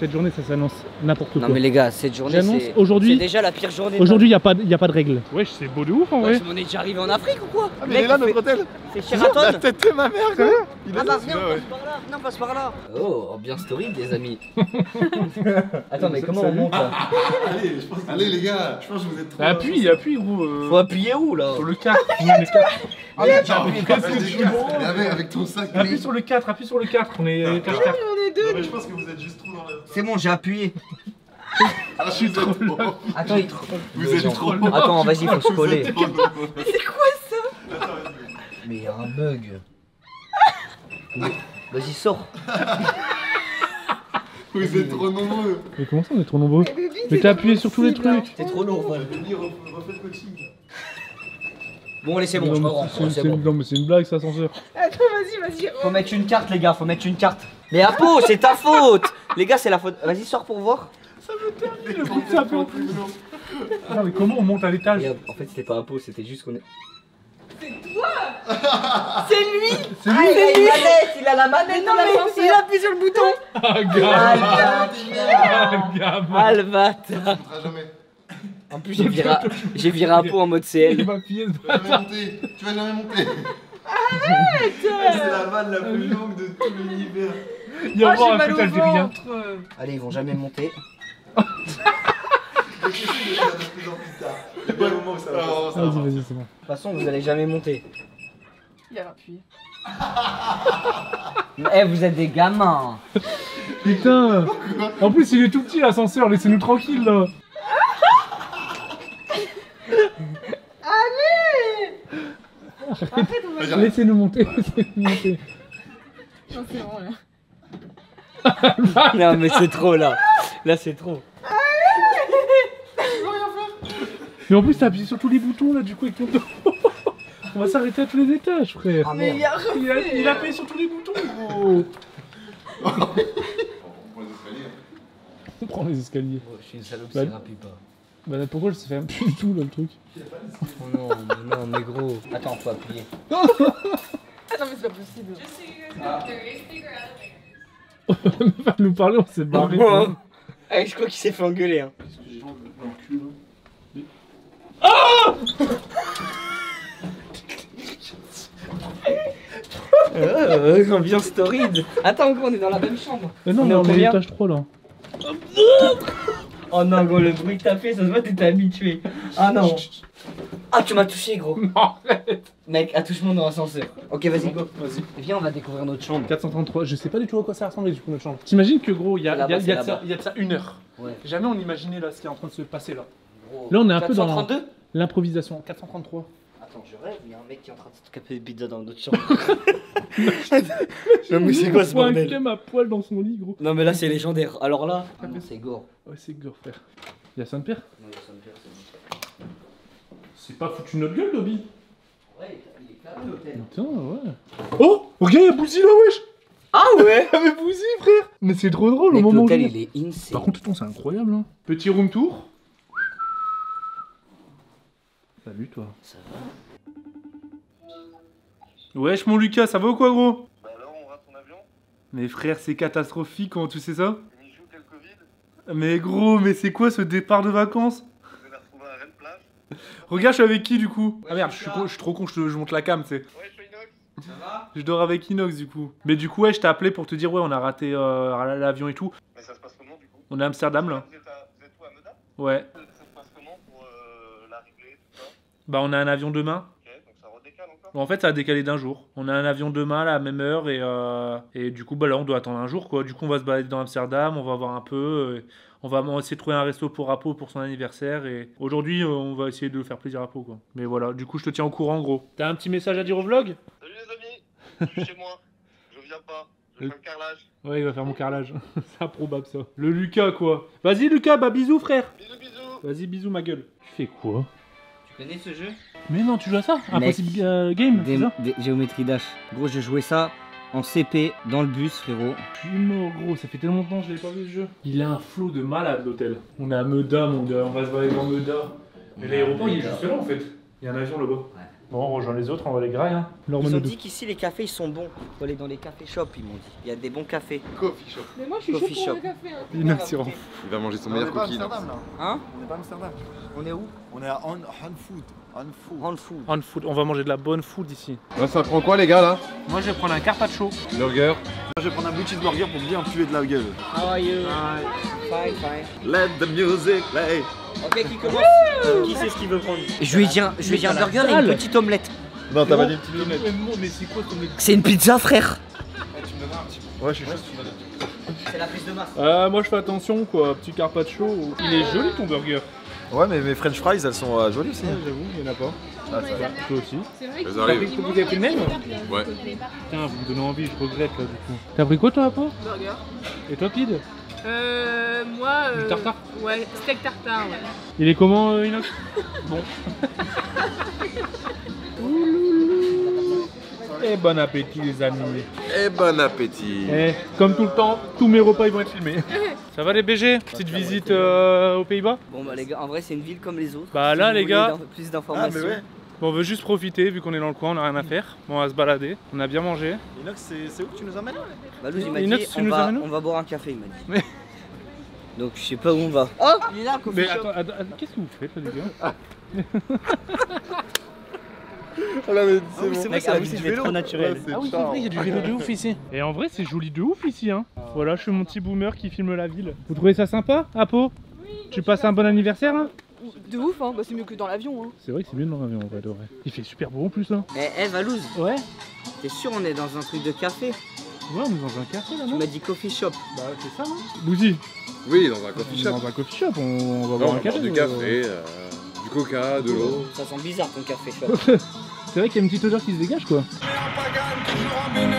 Cette journée, ça s'annonce n'importe quoi. Non, mais les gars, cette journée, c'est. aujourd'hui- déjà la pire journée. Aujourd'hui, il n'y a, pas de- y a pas de règle. Wesh, c'est beau de ouf en vrai. Wesh, on est déjà arrivé en Afrique ou quoi Ah, mais Mec, il est là, il fait- notre hôtel C'est La Sheraton tête de ma mère, quoi Il est Ah là, bah viens, celui-là, on ouais. passe par là, viens, on passe par là Oh, ambiance story les amis Attends mais comment on monte là Allez les gars Je pense que vous êtes trop. Bah, appuie, appuie, gros. euh, Faut appuyer où là Sur le 4. on est 4. Ah mais tiens, appuie, avec, avec ton sac. Sur le 4, appuie sur le 4. On est étage 4. Non, mais je pense que vous êtes juste trop dans la. C'est bon, j'ai appuyé Ah, je suis trop loin. Attends, il... Vous êtes trop loin. Attends, vas-y, faut se coller Trop loin. Mais il y a un bug Vas-y, sors Vous êtes trop nombreux. Mais comment ça, on est trop nombreux? Mais t'as appuyé sur tous les trucs. T'es trop lourd, Val. Refais le coaching. Bon, allez, c'est bon, je me Non, rends, mais c'est- c'est c'est- bon. non, mais c'est une blague, ça, ascenseur. Attends, vas-y, vas-y. Faut mettre une carte, les gars, faut mettre une carte Mais Apo, c'est ta faute Les gars, c'est la faute. Vas-y, sors pour voir. Le groupe, ça fait en plus. Non, mais comment on monte à l'étage en fait, c'était pas Apo, c'était juste qu'on est. C'est lui C'est lui il a une manette, il a la manette Non, mais il appuie sur le bouton Ah, gamin Ah, gamin Ah le bâtard Ça montera jamais. En plus, j'ai viré, j'ai viré Apo en mode Il CL. m'a pillé ce Tu vas jamais monter. Tu vas jamais monter. C'est la vanne la plus longue de tout l'univers. Il y a Oh, un mal au ventre Allez, ils vont jamais monter. Il y a pas un moment où ça va pas. Alors, ça va. Vas-y, vas-y, c'est bon. De toute façon, vous allez jamais monter. Il a appuyé. Eh, vous êtes des gamins. Putain En plus, il est tout petit l'ascenseur, laissez-nous tranquille là Allez Laissez-nous monter, laissez-nous monter. Non, c'est bon là. Non, mais c'est trop là. Là, c'est trop. Mais en plus, t'as appuyé sur tous les boutons là, du coup, avec ton dos. On va s'arrêter à tous les étages, frère. Ah, Mais il a Il a, il a appuyé sur tous les boutons, gros. On prend les escaliers. Oh, je suis une salope, Bah- ça rappuie pas. Bah pourquoi je sais faire plus du tout là le truc Oh non, mais non, mais gros. Attends, faut appuyer. Ah non, mais c'est pas possible. On va nous parler, on s'est barré. Eh, je crois qu'il s'est fait engueuler. Hein. Euh, ambiance torride. Attends, gros, on est dans la même chambre. Mais non, On est au on est à combien l'étage 3 là. Oh non, gros, le bruit que t'as fait, ça se voit, t'étais habitué. Ah non. Ah, tu m'as touché, gros. arrête Mec, attouche-moi dans l'ascenseur. Ok, vas-y, go. Vas-y. Viens, on va découvrir notre chambre. 433, je sais pas du tout à quoi ça ressemblait du coup notre chambre. T'imagines que gros, il y a, y y de ça- là-bas. il y a de ça une heure. Ouais. Jamais on imaginait là ce qui est en train de se passer là. Gros. Là, on est un peu dans- 432 L'improvisation, 433. Attends, je rêve, il y a un mec qui est en train de se taper des pizzas dans notre chambre. non, mais c'est quoi ce un bordel crème à poil dans son lit, gros. Non, mais là, c'est légendaire. Alors là, ah non, c'est gore. Ouais, c'est gore, frère. Il y a Saint-Père Non, ça me fait, c'est C'est pas foutu notre gueule, Dobby. Ouais, il est carré l'hôtel. Putain, ouais. Oh Regarde, il y a Bouzy là, wesh Ah ouais Il y avait Bouzy, frère Mais c'est trop drôle au moment où. il est insane. Par contre, c'est incroyable, hein. Petit room tour. Salut, toi. Ça va? Wesh, mon Lucas, ça va ou quoi, gros? Bah alors, on rate ton avion, Mais frère, c'est catastrophique quand tu sais ça? Il joue quel Covid, Mais gros, mais c'est quoi ce départ de vacances? Vous allez retrouver un Rennes plage? Regarde, je suis avec qui du coup? Ah merde, je suis, con- je suis trop con, je, te- je monte la cam, tu sais. Ouais, je suis Inox. Ça va? Je dors avec Inox du coup. Mais du coup, ouais, je t'ai appelé pour te dire, ouais, on a raté euh, l'avion et tout. Mais ça se passe comment du coup? On est à Amsterdam là. Vous êtes, à, vous êtes où à Meudin Ouais. Ça se passe comment pour euh, l'arrivée, tout ça? Bah, on a un avion demain. Ok, donc ça redécale encore Bon, en fait, ça a décalé d'un jour. On a un avion demain à la même heure et, euh, et du coup, bah là, on doit attendre un jour quoi. Du coup, on va se balader dans Amsterdam, on va voir un peu. euh, on va essayer de trouver un resto pour Apo pour son anniversaire et aujourd'hui, euh, on va essayer de faire plaisir à Apo quoi. Mais voilà, du coup, je te tiens au courant gros. T'as un petit message à dire au vlog? Salut les amis, je suis chez moi, je viens pas, je Euh. fais le carrelage. Ouais, il va faire mon carrelage. C'est improbable ça. Le Lucas quoi. Vas-y Lucas, bah bisous frère. Bisous bisous Vas-y, bisous ma gueule. Tu fais quoi? Tu connais ce jeu? Mais non, tu joues à ça Mec. Impossible euh, Game, Des, ça des- Géométrie Dash. Gros, j'ai joué ça en CP dans le bus, frérot. Je suis mort gros, ça fait tellement de temps que je l'ai pas vu ce jeu. Il a un flot de malade l'hôtel. On est à Meda mon gars, on va se balader dans Meda. Mais l'aéroport il est juste là en fait. Il y a un avion là-bas. Bon, on rejoint les autres, on va les grailler. Hein. Ils ont dit qu'ici les cafés ils sont bons. Faut aller dans les cafés shops, ils m'ont dit. Il y a des bons cafés. Coffee shop. Mais moi, je suis chaud Coffee pour shop. le café. Hein. Il va manger son On meilleur est pas à cookie. Amsterdam là. Hein On est pas à Amsterdam. On est où On est à Han, Han Food. Han Food. Hand food. On food, on va manger de la bonne food ici. Là, ça prend quoi, les gars, là? Moi je vais prendre un carpaccio. Burger. Moi je vais prendre un blue cheeseburger pour bien puer de la gueule. How are you Fine, fine. Let the music play. Ok, qui commence Qui sait ce qu'il veut prendre? Je lui ai dit un, je lui ai dit un burger et une petite omelette. Non, t'as pas dit une petite omelette. Mais c'est quoi ton C'est une pizza, frère Ouais, je suis chaud. C'est la prise de masse. Euh, moi je fais attention quoi, petit carpaccio. Il est joli ton burger. Ouais, mais mes french fries elles sont euh, jolies aussi. Ouais, j'avoue, il y en a pas. Ah, ça va. Toi aussi. C'est vrai Elles arrivent. Vous avez pris le même? Ouais. Putain, vous me donnez envie, je regrette là du coup. T'as pris quoi toi, Apo Burger. Et toi, Kid? Euh, moi. Du euh, tartare Ouais, steak tartare, ouais. Il est comment, euh, Inox Bon. Et bon appétit, les amis. Et bon appétit. Eh, comme tout le temps, tous mes repas ils vont être filmés. Ça va les BG Petite visite euh, aux Pays-Bas? Bon bah les gars, en vrai c'est une ville comme les autres. Bah Si là, les gars- Plus Ah, d'informations. mais ouais. Bon, on veut juste profiter vu qu'on est dans le coin, on a rien à faire. Bon, on va se balader. On a bien mangé. Inox, c'est où que tu nous emmènes Bah il m'a Inox, dit tu on nous va, on va boire un café, il m'a dit. Mais- Donc je sais pas où on va. Oh Il est là, coffee Mais attends, attends, attends, qu'est-ce que vous faites là, les gars Ah là, mais Ah oui, c'est vrai, ça vous, c'est trop naturel. Ouais, Ah oui, c'est vrai, il y a du vélo de ouf ici. Et en vrai, c'est joli de ouf ici. Hein. Voilà, je suis mon petit boomer qui filme la ville. Vous trouvez ça sympa, Apo? Tu passes un bon anniversaire hein? De ouf, hein. Bah, c'est mieux que dans l'avion, hein. C'est vrai que c'est bien dans l'avion en vrai, de vrai. Il fait super beau en plus là. Eh, eh, Valouz, Ouais T'es sûr, on est dans un truc de café? Ouais, on est dans un café là, Tu non m'as dit coffee shop. Bah, c'est ça, non Bouzy, Oui, dans un coffee shop. dans un coffee shop, on, on va Non, boire on un va café. du ou- café, euh, du coca, de l'eau. Ça sent bizarre ton café shop. C'est vrai qu'il y a une petite odeur qui se dégage, quoi.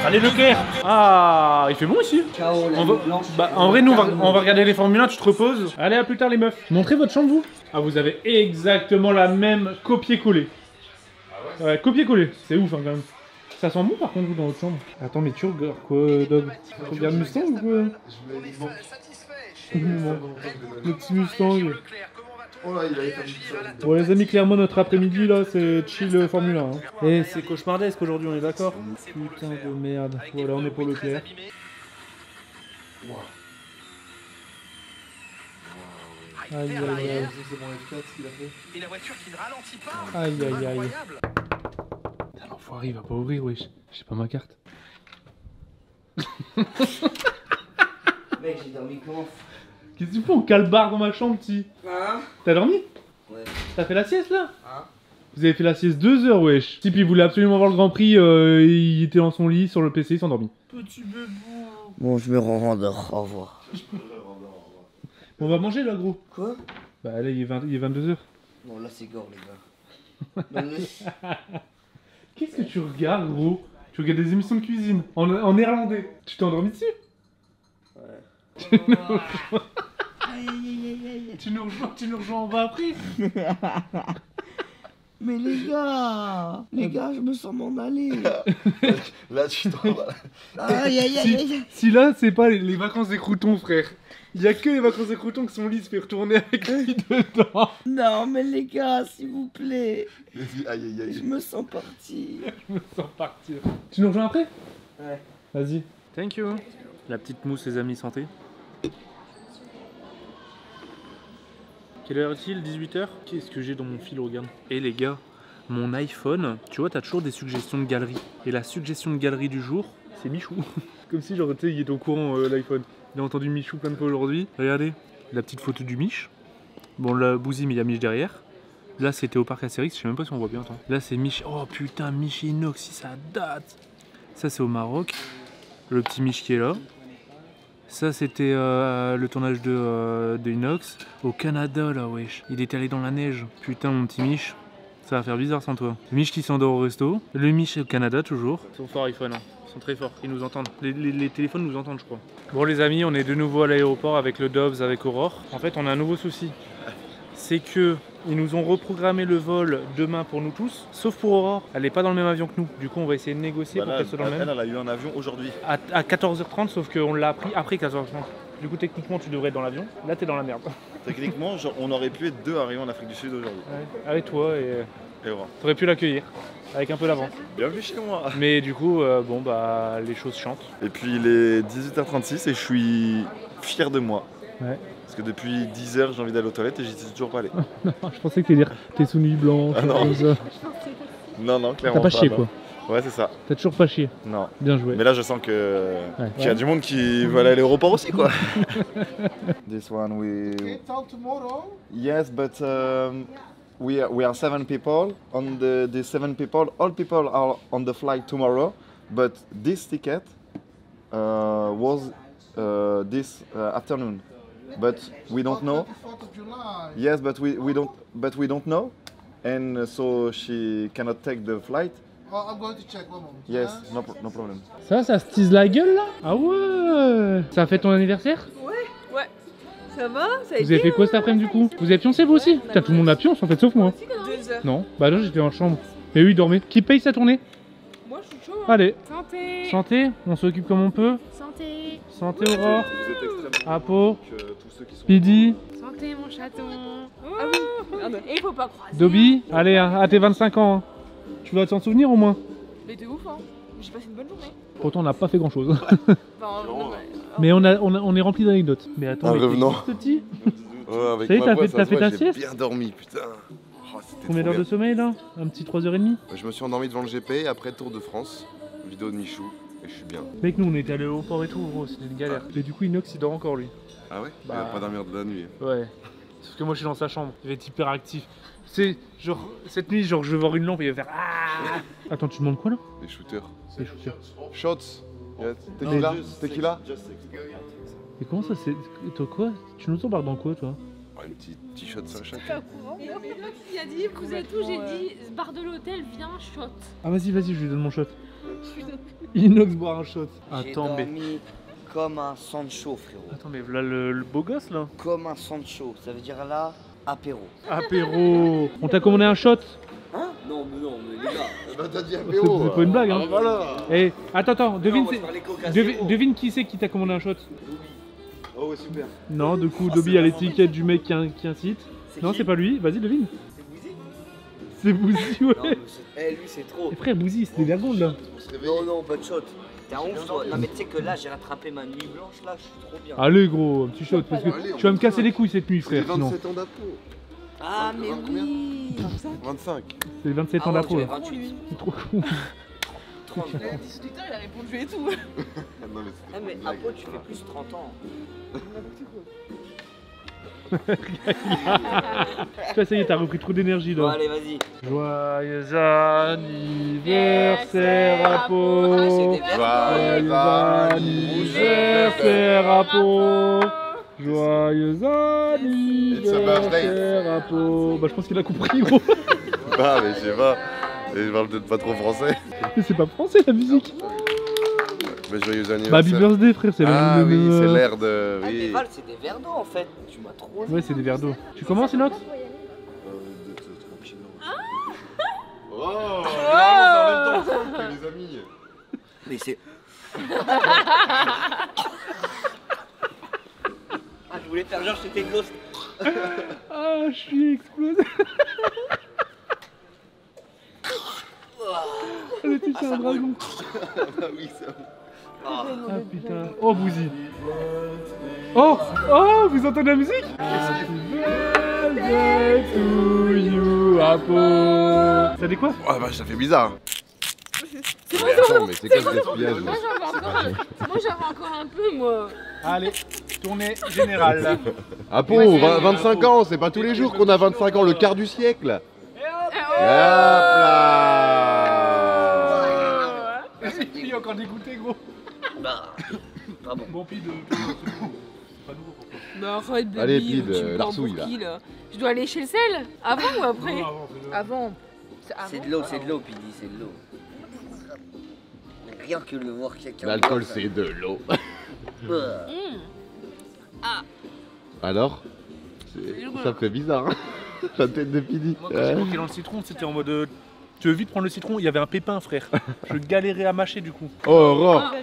Allez, Leclerc Ah, il fait bon ici Ciao, la On va- nuit blanche. Bah, en vrai, nous, on va, on va regarder les Formule 1, tu te reposes. Allez, à plus tard, les meufs. Montrez votre chambre, vous. Ah, vous avez exactement la même copier-coller. Ouais, copier-coller. C'est ouf, hein, quand même. Ça sent bon, par contre, vous, dans votre chambre. Attends, mais tu regardes quoi, Dog Tu regardes Mustang ou quoi? Bon, Le petit Mustang. Oh là, il a été un Bon, les amis, clairement, notre après-midi, là, c'est chill euh, Formule 1. hein. Et c'est cauchemardesque aujourd'hui, on est d'accord Putain de merde. Voilà, on est pour Leclerc. Aïe, aïe, aïe. C'est mon F4 qu'il a fait. Et la voiture qui ne ralentit pas. Aïe, aïe, aïe. Incroyable. Putain, l'enfoiré, il va pas ouvrir, wesh. J'ai pas ma carte. Mec, j'ai dormi comment? Qu'est-ce que tu fais en calbar dans ma chambre, petit Hein T'as dormi Ouais. T'as fait la sieste, là Hein Vous avez fait la sieste deux heures, wesh. Tipeee, il voulait absolument voir le Grand Prix, euh, il était dans son lit, sur le PC, il s'est endormi. Petit bébé. Bon, je me rends rendort. Au revoir. On va manger, là, gros. Quoi Bah, là, il est, 20 il est 22h. Non, là c'est gore, les gars. Qu'est-ce que tu regardes, gros? Tu regardes des émissions de cuisine en, en néerlandais. Tu t'es endormi dessus Aïe, aïe, aïe, aïe. Tu nous, rejoins, tu nous rejoins en bas après Mais les gars, les gars, je me sens m'en aller. Là, tu t'en vas. Aïe, aïe, aïe, aïe. Si là, c'est pas les, les vacances des croutons, frère. Il y a que les vacances des croutons que son lit se fait retourner avec lui dedans. Non, mais les gars, s'il vous plaît, Vas-y, aïe, aïe, je aïe. me sens parti. Je me sens partir. Tu nous rejoins après? Ouais. Vas-y. Thank you. La petite mousse, les amis, santé. Quelle heure est-il? 18h Qu'est-ce que j'ai dans mon fil, regarde. Et les gars, mon iPhone, tu vois, t'as toujours des suggestions de galerie. Et la suggestion de galerie du jour, c'est Michou. Comme si, genre, tu sais, il est au courant, euh, l'iPhone. Il a entendu Michou plein de fois aujourd'hui. Regardez, la petite photo du Mich. Bon, là, Bouzy, mais il y a Mich derrière. Là, c'était au parc Astérix, je sais même pas si on voit bien. Attends. Là, c'est Mich. Oh putain, Mich Inox, si ça date. Ça, c'est au Maroc. Le petit Mich qui est là. Ça, c'était euh, le tournage de, euh, de Inox. Au Canada, là, wesh. Il était allé dans la neige. Putain, mon petit Mich. Ça va faire bizarre sans toi. Le Mich qui s'endort au resto. Le Mich au Canada, toujours. Ils sont forts, iPhone. hein. Ils sont très forts. Ils nous entendent. Les, les- les téléphones nous entendent, je crois. Bon, les amis, on est de nouveau à l'aéroport avec le Dobbs, avec Aurore. En fait, on a un nouveau souci. C'est que ils nous ont reprogrammé le vol demain pour nous tous, sauf pour Aurore. Elle n'est pas dans le même avion que nous. Du coup, on va essayer de négocier Bah pour là, qu'elle soit dans le elle, même. elle a eu un avion aujourd'hui. À, à 14h30, sauf qu'on l'a appris après 14h30. Du coup, techniquement, tu devrais être dans l'avion. Là, t'es dans la merde. Techniquement, genre, on aurait pu être deux arrivés en Afrique du Sud aujourd'hui. Avec toi, et Et voilà. t'aurais pu l'accueillir. Avec un peu d'avance. Bienvenue chez moi. Mais du coup, euh, bon, bah, les choses chantent. Et puis il est 18h36 et je suis fier de moi. Ouais. Parce que depuis 10h, j'ai envie d'aller aux toilettes et j'y suis toujours pas allé. je pensais que t'allais dire tes sous nuits blanches, Ah non. comme ça. Non, non, clairement T'as pas chié, non. quoi. Ouais, c'est ça. T'as toujours pas chié. Non. Bien joué. Mais là, je sens que Ouais. qu'il y a du monde qui veut aller à l'aéroport aussi, quoi. This one we. Yes, but um, we are, we are seven people. On the the seven people, all people are on the flight tomorrow. But this ticket uh, was uh, this uh, afternoon. But we don't know. Yes, but we, we don't but we don't know, and uh, so she cannot take the flight. Oh, I'm going to check one moment. Yes, no, no problem. Ça, ça se tease la gueule là? Ah ouais Ça a fait ton anniversaire? Ouais, ça va? Ça a Vous avez fait quoi cet après-midi du coup? Vous avez pioncé vous aussi? Putain, tout le monde a pionce en fait, sauf moi. Deux heures. Non, bah non, j'étais en chambre. Mais oui, il dormait. Qui paye sa tournée? Moi, je suis chaud. hein. Allez, Santé. santé, on s'occupe comme on peut. Santé. Santé Aurore, Vous êtes extrêmement Apo, que ceux qui sont Pidi, Santé, mon chaton. Ah oui. Et il faut pas croiser. Dobby. Allez, à à tes 25 ans. hein. Tu vas t'en souvenir au moins Mais de ouf, hein. J'ai passé une bonne journée. Pourtant, on n'a pas fait grand chose. Enfin, non, mais- Mais on, a, on, a- on est rempli d'anecdotes. Mais attends, Un mais t'es revenant. petit Ouais, avec Ça y est, ma t'as voix, fait- ça fait ta j'ai sieste bien dormi, putain. Oh, Combien d'heures de sommeil là? Un petit 3h30 Je me suis endormi devant le GP, après Tour de France, vidéo de Michou, et je suis bien. Mec, nous on était à l'aéroport et tout, gros, c'était une galère. Et du coup, Inox il dort encore lui. Ah ouais Bah. Il va pas dormir de la nuit. Ouais. Sauf que moi je suis dans sa chambre, il va être hyper actif. C'est genre, cette nuit, genre je vais voir une lampe et il va faire Ah Attends, tu demandes quoi là Les shooters. C'est shooters. Shots. Yeah. Tequila. Tequila. Et comment ça c'est. Toi quoi Tu nous embarques dans quoi toi Oh, une petite petit shot sur chaque. Et il a dit, vous êtes où J'ai dit, bar de l'hôtel, viens, shot. Ah vas-y, vas-y, je lui donne mon shot. Inox boire un shot. Attends, mais. Comme un Sancho, frérot. Attends, mais voilà le, le beau gosse là. Comme un Sancho. Ça veut dire là, apéro. Apéro. On t'a commandé un shot? Hein? Non, mais non, mais les gars. Bah t'as dit C'est apéro. c'est pas une blague hein. Ah, voilà. Eh, attends, attends, devine, c'est- devi- devine qui c'est qui t'a commandé un shot? Oh ouais super. Non, du coup, Dobby a l'étiquette du mec qui, in- qui incite. Non, c'est pas lui, vas-y, devine. C'est Bouzy? C'est Bouzy, Non, ouais. mais c'est- eh, lui, c'est trop. Eh, frère, Bouzy, c'était des gondes là. Non, non, pas de shot. T'es un ouf, toi. Non, mais tu sais que là, j'ai rattrapé ma nuit blanche, là, je suis trop bien. Allez, gros, un petit shot, parce que Allez, tu vas me casser les couilles cette nuit, frère, sinon. 27 ans d'apo. Ah, mais oui 25. C'est 27 ans Ah 28. C'est trop con. 30. Putain, il a répondu et tout. Ah, non, mais Ah, mais Apo, tu fais plus 30 ans. Tu vois, ça y est, t'as repris trop d'énergie Bon, là. allez, vas-y. Joyeux anniversaire à Ah, Pau. Joyeux anniversaire à Pau. Joyeux anniversaire à Pau. Bah, je pense qu'il a compris, gros. Bah mais je sais pas. Et je parle peut-être pas trop français. Mais c'est pas français la musique. Bah joyeux Bah, anniversaire. Happy Birthday, frère, c'est Ah oui, le- c'est l'air de. Ah, mais Oui. Val, c'est des verres d'eau en fait. Tu m'as trop. Ouais, c'est des verres d'eau. Tu commences, Inox Oh, en même temps que les amis. Mais c'est. ah, je voulais faire genre j'étais Ghost. Ah, je suis explosé. Le type, c'est un dragon. Ah oui, ça. Ah, Ah putain. Oh, Bouzy. Oh, oh, vous entendez la musique? Happy birthday to you, Apo. Ça dit quoi? Oh bah ça fait bizarre. Attends, mais c'est quoi ce gaspillage Moi, j'en veux encore un, peu, moi. Allez, tournée générale. Ah bon, 20 25 ans, c'est pas tous les jours qu'on a 25 ans, le quart du siècle. Hop là encore dégoûté, gros. Bah. Pas bon. Bon. C'est pas nouveau pour toi. Bah arrête, baby, Allez, tu Pide, me prends l'arsouille, pour là. qui, là Je dois aller chez le sel Avant ou après Non, avant, c'est avant. De l'eau, c'est de l'eau, Pidi, c'est de l'eau. Rien que le voir quelqu'un. L'alcool boire, c'est de l'eau. Euh, Alors C'est- Ça fait bizarre. hein La tête de Pidi. Moi, quand j'ai manqué dans le citron, c'était en mode. euh, Tu veux vite prendre le citron Il y avait un pépin, frère. Je galérais à mâcher du coup. Oh, Aurore. Oh,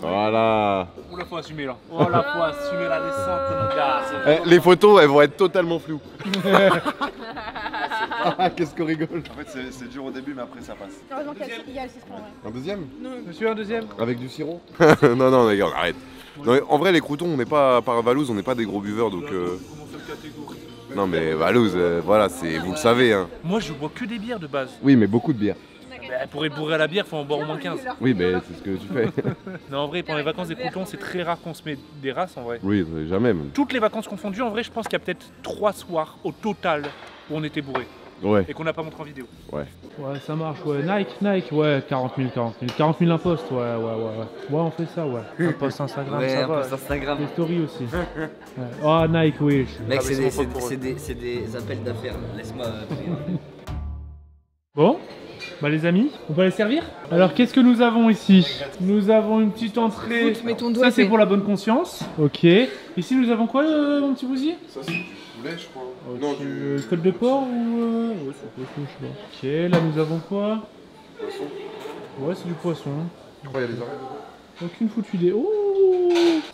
Voilà. Oula, faut assumer là. Oh là, faut assumer la descente, mon gars. Eh, les photos, elles vont être totalement floues. ah, qu'est-ce qu'on rigole. En fait, c'est- dur au début, mais après ça passe. Heureusement qu'il y a- y a le citron, ouais. Un deuxième? Monsieur, un deuxième Avec du sirop? Non, non, les gars, on arrête. Non, mais en vrai, les croutons, on n'est pas, par Valouz, on n'est pas des gros buveurs, donc... euh, Non, mais Valouz, euh, voilà, c'est, vous le savez. Hein. Moi, je bois que des bières de base. Oui, mais beaucoup de bière. Bah, pour être bourré à la bière, faut en boire au moins 15. Oui, mais c'est ce que tu fais. Non, en vrai, pendant les vacances des croutons, c'est très rare qu'on se met des races en vrai. oui, jamais même. Toutes les vacances confondues, en vrai, je pense qu'il y a peut-être 3 soirs au total où on était bourré Ouais. et qu'on n'a pas montré en vidéo. Ouais. Ouais, ça marche, ouais. Nike, Nike, ouais, 40 000, 40 000. 40 000 impostes, ouais, ouais, ouais, ouais. Ouais, on fait ça, ouais. Un post Instagram, Ouais, ça un va. post Instagram. Les stories aussi. Ouais. Oh, Nike, oui. Mec, c'est mais des, des, c'est des appels d'affaires. Laisse-moi. euh, Bon, bah les amis, on peut les servir Alors qu'est-ce que nous avons ici? Nous avons une petite entrée. Écoute, mets ton doigt, Ça c'est fais- pour la bonne conscience. Ok. Ici nous avons quoi euh, mon petit bousier? Ça, c'est du poulet, je crois. Ok, euh, Côte de porc ou euh... Ouais, c'est poisson, je sais pas. Ok, là nous avons quoi? Ouais, c'est du poisson. Je crois qu'il y a des. Aucune foutue idée. Oh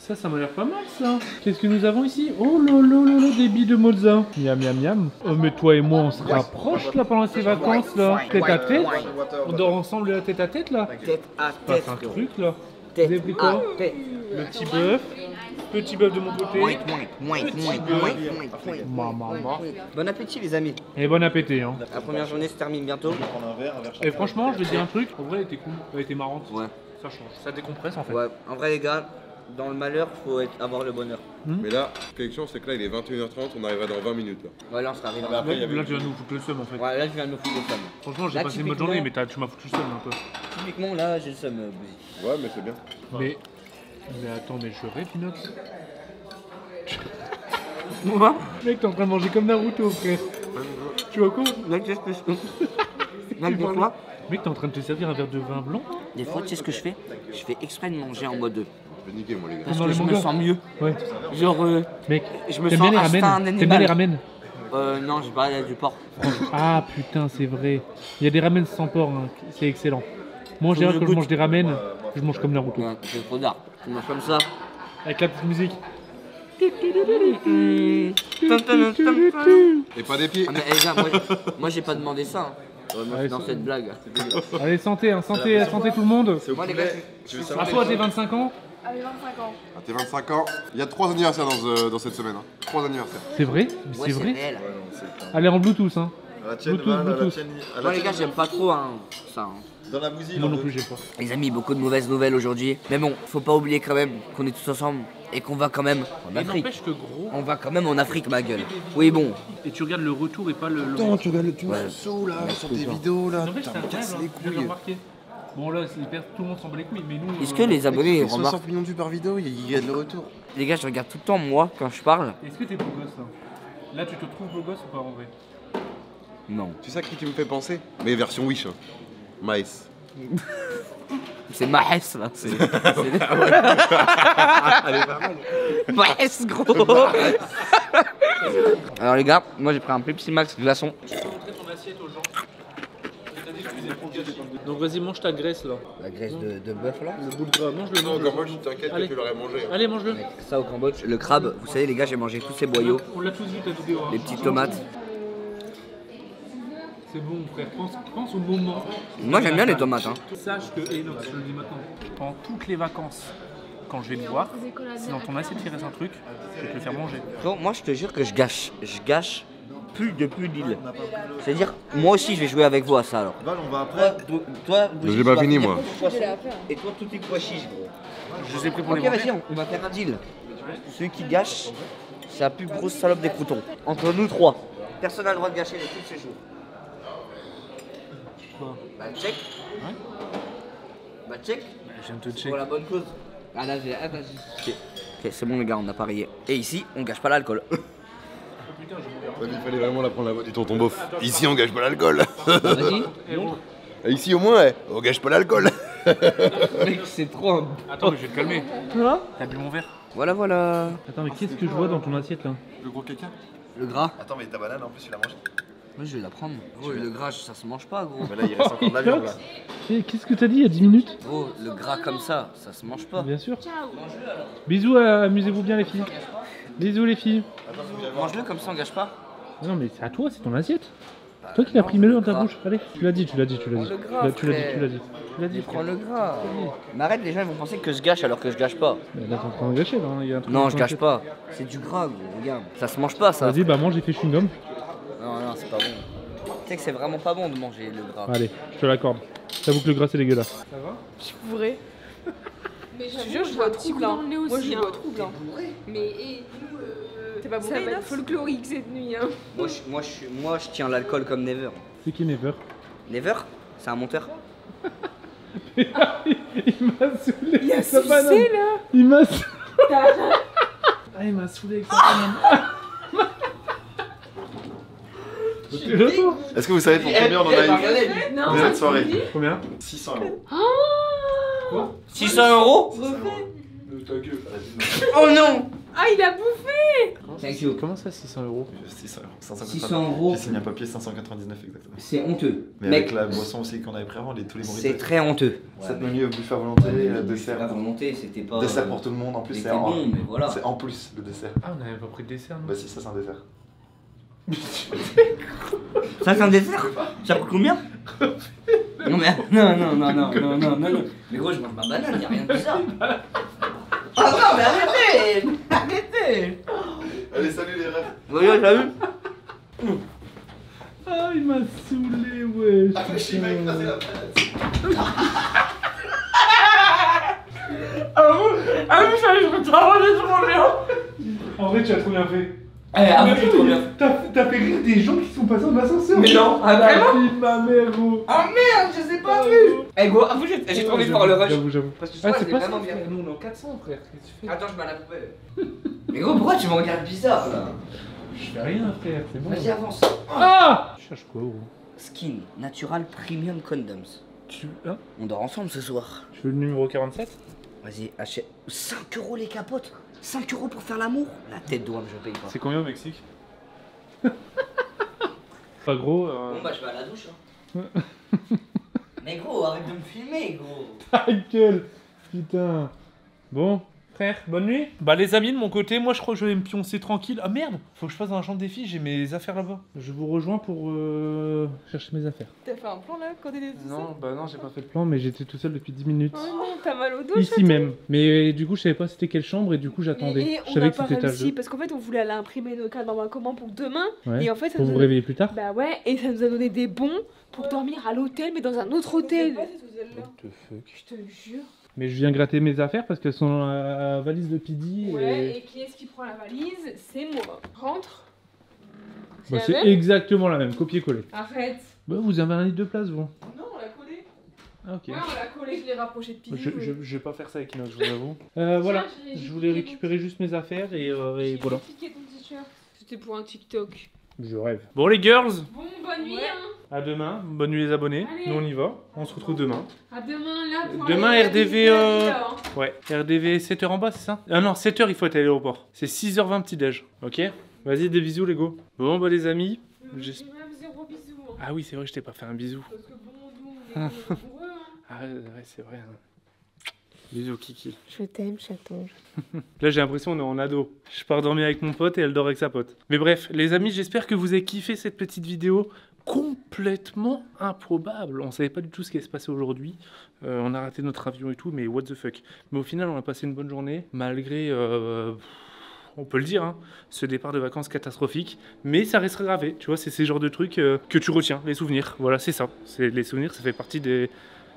Ça, ça m'a l'air pas mal ça. Qu'est-ce que nous avons ici? Oh lolo lolo, des billes de mozza. Miam miam miam. Oh, mais toi et moi, on se rapproche là pendant ces vacances là. Tête à tête. On dort ensemble là, tête à tête là. Tête à tête. c'est un truc là. Quoi? tête. Le petit bœuf. Petit bœuf de mon côté. Bon appétit, les amis. Et bon appétit hein. La première journée se termine bientôt. Et franchement, je vais te dire un truc. En vrai, elle était cool. Elle était marrante. Ouais. Ça change. Ça décompresse en fait. Ouais, en vrai, les gars, Dans le malheur, faut être- avoir le bonheur. Mais là, quelque chose, c'est que là, il est 21h30, on arrivera dans 20 minutes. Là. Ouais, là, on sera arrivé. Là, tu vas nous foutre le seum en fait. Ouais, là, je viens de me foutre le seum. Franchement, j'ai passé une bonne journée, mais tu m'as foutu le seum un peu. Typiquement, là, j'ai le seum, euh. Ouais, mais c'est bien. Mais. Mais attends, mais je rêve, Inox. Moi Mec, t'es en train de manger comme Naruto, frère. Tu vois quoi? Là, qu'est-ce que je Là, fois, Mec, t'es en train de te servir un verre de vin blanc des fois, tu sais ce que je fais Je fais exprès de manger en mode 2. Je vais niquer, moi, les gars. Parce que je me sens mieux. Ouais. Genre, euh, Mec, je me t'aimes sens bien les instinct ramen T'aimes bien les animal. ramen Euh, non, j'ai pas là, du porc. Ah putain, c'est vrai. Il y a des ramen sans porc, hein. c'est excellent. Moi en Faut général, que je quand je mange des ramen, je mange comme Naruto. Ouais, c'est trop d'art. Tu manges comme ça. Avec la petite musique. Et pas des pieds. Ah, mais les gars, moi, j'ai- moi j'ai pas demandé ça. hein. Euh, moi, je Ouais, suis dans cette blague. Allez, santé, hein, santé, santé tout le monde. Moi, les gars, Tu veux À savoir toi, tes 25 ans Allez, 25 ans. Ah, T'es 25 ans. Il y a 3 anniversaires dans, ce- dans cette semaine. Hein. 3 anniversaires. C'est vrai ouais, C'est vrai réel. Allez, en Bluetooth, hein. La tienne, Bluetooth, va, la- la Bluetooth. tienne, à la Moi, les gars, j'aime pas trop hein, ça. hein. Dans la bousille, non de- plus, j'ai pas. Les amis, beaucoup de mauvaises nouvelles aujourd'hui. Mais bon, faut pas oublier quand même qu'on est tous ensemble et qu'on va quand même en Afrique. que gros. On va quand même en Afrique, ma gueule. Oui, bon. Et tu regardes le retour et pas le. le... Attends, tu regardes le tout Ouais. saut là, sur tes ça. vidéos là. Putain, c'est me casse les incroyable, hein. De couilles. Bon, là, c'est hyper- tout le monde s'en bat les couilles, mais nous. Est-ce euh, que les abonnés remarquent 60 millions de vues par vidéo, il y a- il y a de le retour. Les gars, je regarde tout le temps, moi, quand je parle. Est-ce que t'es beau gosse là? Là, tu te trouves beau gosse ou pas en vrai? Non. Tu sais à qui tu me fais penser Mais version Wish. Hein. Maïs. C'est Mahes, là. C'est. Mahes, gros Alors, les gars, moi j'ai pris un Pepsi Max glaçon. Donc, vas-y, mange ta graisse là. La graisse de, de bœuf, là. Le bout de gras, mange-le. Non, mange-le. encore moi, je t'inquiète que tu l'aurais mangé. hein. Allez, mange-le. Ça au Cambodge. Le crabe, vous savez, les gars, j'ai mangé tous ces boyaux. On l'a tous vu ta vidéo. hein. Les petites tomates. C'est bon, frère. Pense, pense au moment. Moi, j'aime bien les tomates, hein. Sache que, je le dis maintenant, pendant toutes les vacances, quand je vais te voir, si dans ton assiette il reste un truc, je vais te le faire manger. Moi, je te jure que je gâche. Je gâche plus de plus d'îles. C'est-à-dire, moi aussi, je vais jouer avec vous à ça, alors. Val, on va après. Toi, j'ai tu pas fini, finir moi. tout. Et toi, tous tes pois chiches, gros. Je les ai pris pour Ok, les manger. vas-y, on, on va faire un deal. Celui qui gâche, c'est la plus grosse salope des croutons. Entre nous trois. Personne n'a le droit de gâcher les trucs ce jour. Quoi Bah, check. Ouais. Bah, check. Je viens de te check. Pour la bonne cause. Ah là, j'ai. Ah, vas-y. Ok, Ok, c'est bon, les gars, on a parié. Et ici, on gâche pas l'alcool. Ouais, mais Il fallait vraiment la prendre la voix du tonton beauf. Ici, on gâche pas l'alcool. Vas-y. Ici, au moins, on gâche pas l'alcool. Mec, c'est trop un. Attends, mais je vais te calmer. T'as bu mon verre Voilà, voilà. Attends, mais qu'est-ce que je vois dans ton assiette là? Le gros caca Le gras. Attends, mais ta banane en plus, tu l'as mangée. Moi, je vais la prendre. Gros, le gras, ça se mange pas, gros. Mais là, il reste encore de la viande là. Qu'est-ce que t'as dit il y a 10 minutes Gros, le gras comme ça, ça se mange pas. Bien sûr. Bisous, euh, amusez-vous bien les filles. Bisous les filles. Mange-le comme ça, on gâche pas. Non mais c'est à toi, c'est ton assiette. Toi qui l'as pris, mets-le dans ta bouche. Allez, tu l'as dit, tu l'as dit, tu l'as Oh, dit. le Tu gras, l'as- Tu l'as dit, tu l'as dit. Tu l'as dit. Il prend le gras. Mais arrête, les gens ils vont penser que je gâche alors que je gâche pas. Mais Là, t'es en train de gâcher là. il y a un truc Non, je gâche pas. C'est du gras, gros. Regarde. Ça se mange pas, ça. Vas-y, bah mange, j'ai fait chewing-gum. Non, non, c'est pas bon. Tu sais que c'est vraiment pas bon de manger le gras. Allez, je te l'accorde. J'avoue que le gras c'est dégueulasse. Je pourrais. Mais Je te jure, je vois trouble. hein. Moi, je aussi. vois trouble. hein. Mais et nous, euh, T'es pas ça bourré, va être Naf folklorique cette nuit. Hein. Moi, je, moi, je, moi, je tiens l'alcool comme Never. C'est qui Never? Never? C'est un monteur Il m'a saoulé Il a avec sa banane. là Il m'a saoulé. Ah, il m'a saoulé avec sa banane. Est-ce que vous savez pour combien on en a eu Non, de cette soirée Combien 600 euros. 600 euros Oh non Ah, il a bouffé Thank you. Comment ça 600 euros 600 euros. 599. 600 euros. J'ai signé un papier 599 exactement. C'est honteux. Mais Mec, avec la boisson aussi qu'on avait pris avant, les, tous les c'est mojitos. très honteux. Cette menu buffet à volonté, euh, dessert. La volonté, c'était pas. Dessert pour tout le monde, en plus c'est en, bon, mais voilà. c'est en plus le dessert. Ah, on n'avait pas pris de dessert, non Bah si, ça c'est un dessert. Ça, c'est un dessert Ça coûte combien Non, mais. Non, non, non, non, non, non, non, non. Mais gros, je mange ma banane, y'a rien de bizarre. Ah non, mais arrêtez Arrêtez Allez, salut les rêves Voyons, t'as vu Ah, il m'a saoulé, wesh. Ah, je mec, là c'est la Ah bon Ah oui, ça, je me travaille trop bien En vrai, tu as trop bien fait. Eh, ah, trop bien. T'as t'as fait rire des gens qui sont passés en ascenseur. Mais non, ah, vraiment ma mère, gros. Ah merde, je sais pas vu Eh gros, avoue, j'ai j'ai trop envie de voir le rush. J'avoue, j'avoue. Parce que Ah, c'est pas vraiment bien. Nous, on est en 400, frère. Qu'est-ce que tu fais Attends, je mets à la poubelle. Mais gros, pourquoi tu me regardes bizarre là Je fais rien, frère. C'est bon. Vas-y, avance. Ah Tu cherches quoi, gros Skin, natural premium condoms. Tu. Ah On dort ensemble ce soir. Tu veux le numéro 47 Vas-y, achète. 5 euros les capotes 5 euros pour faire l'amour La tête d'ouam, je paye pas. C'est combien au Mexique Pas gros. euh, Bon bah, je vais à la douche. Hein. Mais gros, arrête de me filmer, gros. Ta gueule Putain Bon, frère, bonne nuit Bah les amis, de mon côté, moi je crois que je vais me pioncer tranquille. Ah merde Faut que je passe dans la chambre des filles, j'ai mes affaires là-bas. Je vous rejoins pour euh, chercher mes affaires. T'as fait un plan là quand t'étais tout Non, bah non, j'ai pas fait le plan, mais j'étais tout seul depuis 10 minutes. Oh non, t'as mal au dos Ici même. Mais euh, du coup, je savais pas c'était quelle chambre et du coup, j'attendais. Je on savais que pas c'était étage réussi 2. parce qu'en fait on voulait aller imprimer nos cartes dans un comment pour demain Ouais. et en fait ça Pour nous vous a... réveiller plus tard Bah ouais et ça nous a donné des bons pour dormir à l'hôtel mais dans un autre hôtel. What the fuck? Je te jure. Mais je viens gratter mes affaires parce qu'elles sont dans la valise de Pidi. Ouais et... et qui est-ce qui prend la valise? C'est moi. Rentre. Bah, c'est même? exactement la même, copier-coller. Arrête. Bah, vous avez un lit de place, vous. Non on l'a collé. Ah, ok. Ouais on l'a collé, je l'ai rapproché de Pidi. Je, je, je vais pas faire ça avec Inox, je vous avoue. Euh, voilà, je voulais ton récupérer juste mes affaires et, euh, et voilà. piqué ton t-shirt. C'était pour un TikTok. Je rêve. Bon, les girls, Bon bonne nuit hein. À demain. Bonne nuit, les abonnés. Allez. Nous, on y va. On se retrouve demain. À demain là pour Demain, aller RDV, euh. Ouais, RDV 7h en bas, c'est ça? Ah non, 7h, il faut être à l'aéroport. C'est 6h20 petit-déj. Ok? Vas-y, des bisous, les go. Bon, bah, les amis. même zéro bisou. hein. Ah oui, c'est vrai, je t'ai pas fait un bisou. Parce que bon, nous, on est amoureux. Hein. Ah ouais, c'est vrai. hein. Bisous, Kiki. Je t'aime, chaton. Là, j'ai l'impression qu'on est en ado. Je pars dormir avec mon pote et elle dort avec sa pote. Mais bref, les amis, j'espère que vous avez kiffé cette petite vidéo complètement improbable. On savait pas du tout ce qui allait se passer aujourd'hui. Euh, on a raté notre avion et tout, mais what the fuck. Mais au final, on a passé une bonne journée, malgré, euh, on peut le dire, hein, ce départ de vacances catastrophique. Mais ça restera gravé, tu vois, c'est ces genres de trucs euh, que tu retiens, les souvenirs. Voilà, c'est ça. Les souvenirs, ça fait partie des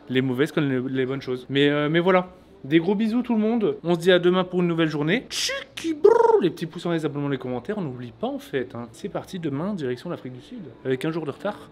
les mauvaises comme les, les bonnes choses. Mais, mais voilà. Des gros bisous tout le monde. On se dit à demain pour une nouvelle journée. Tchiki Les petits pouces en les abonnements, les commentaires. On n'oublie pas en fait. hein. C'est parti demain, direction l'Afrique du Sud. Avec un jour de retard.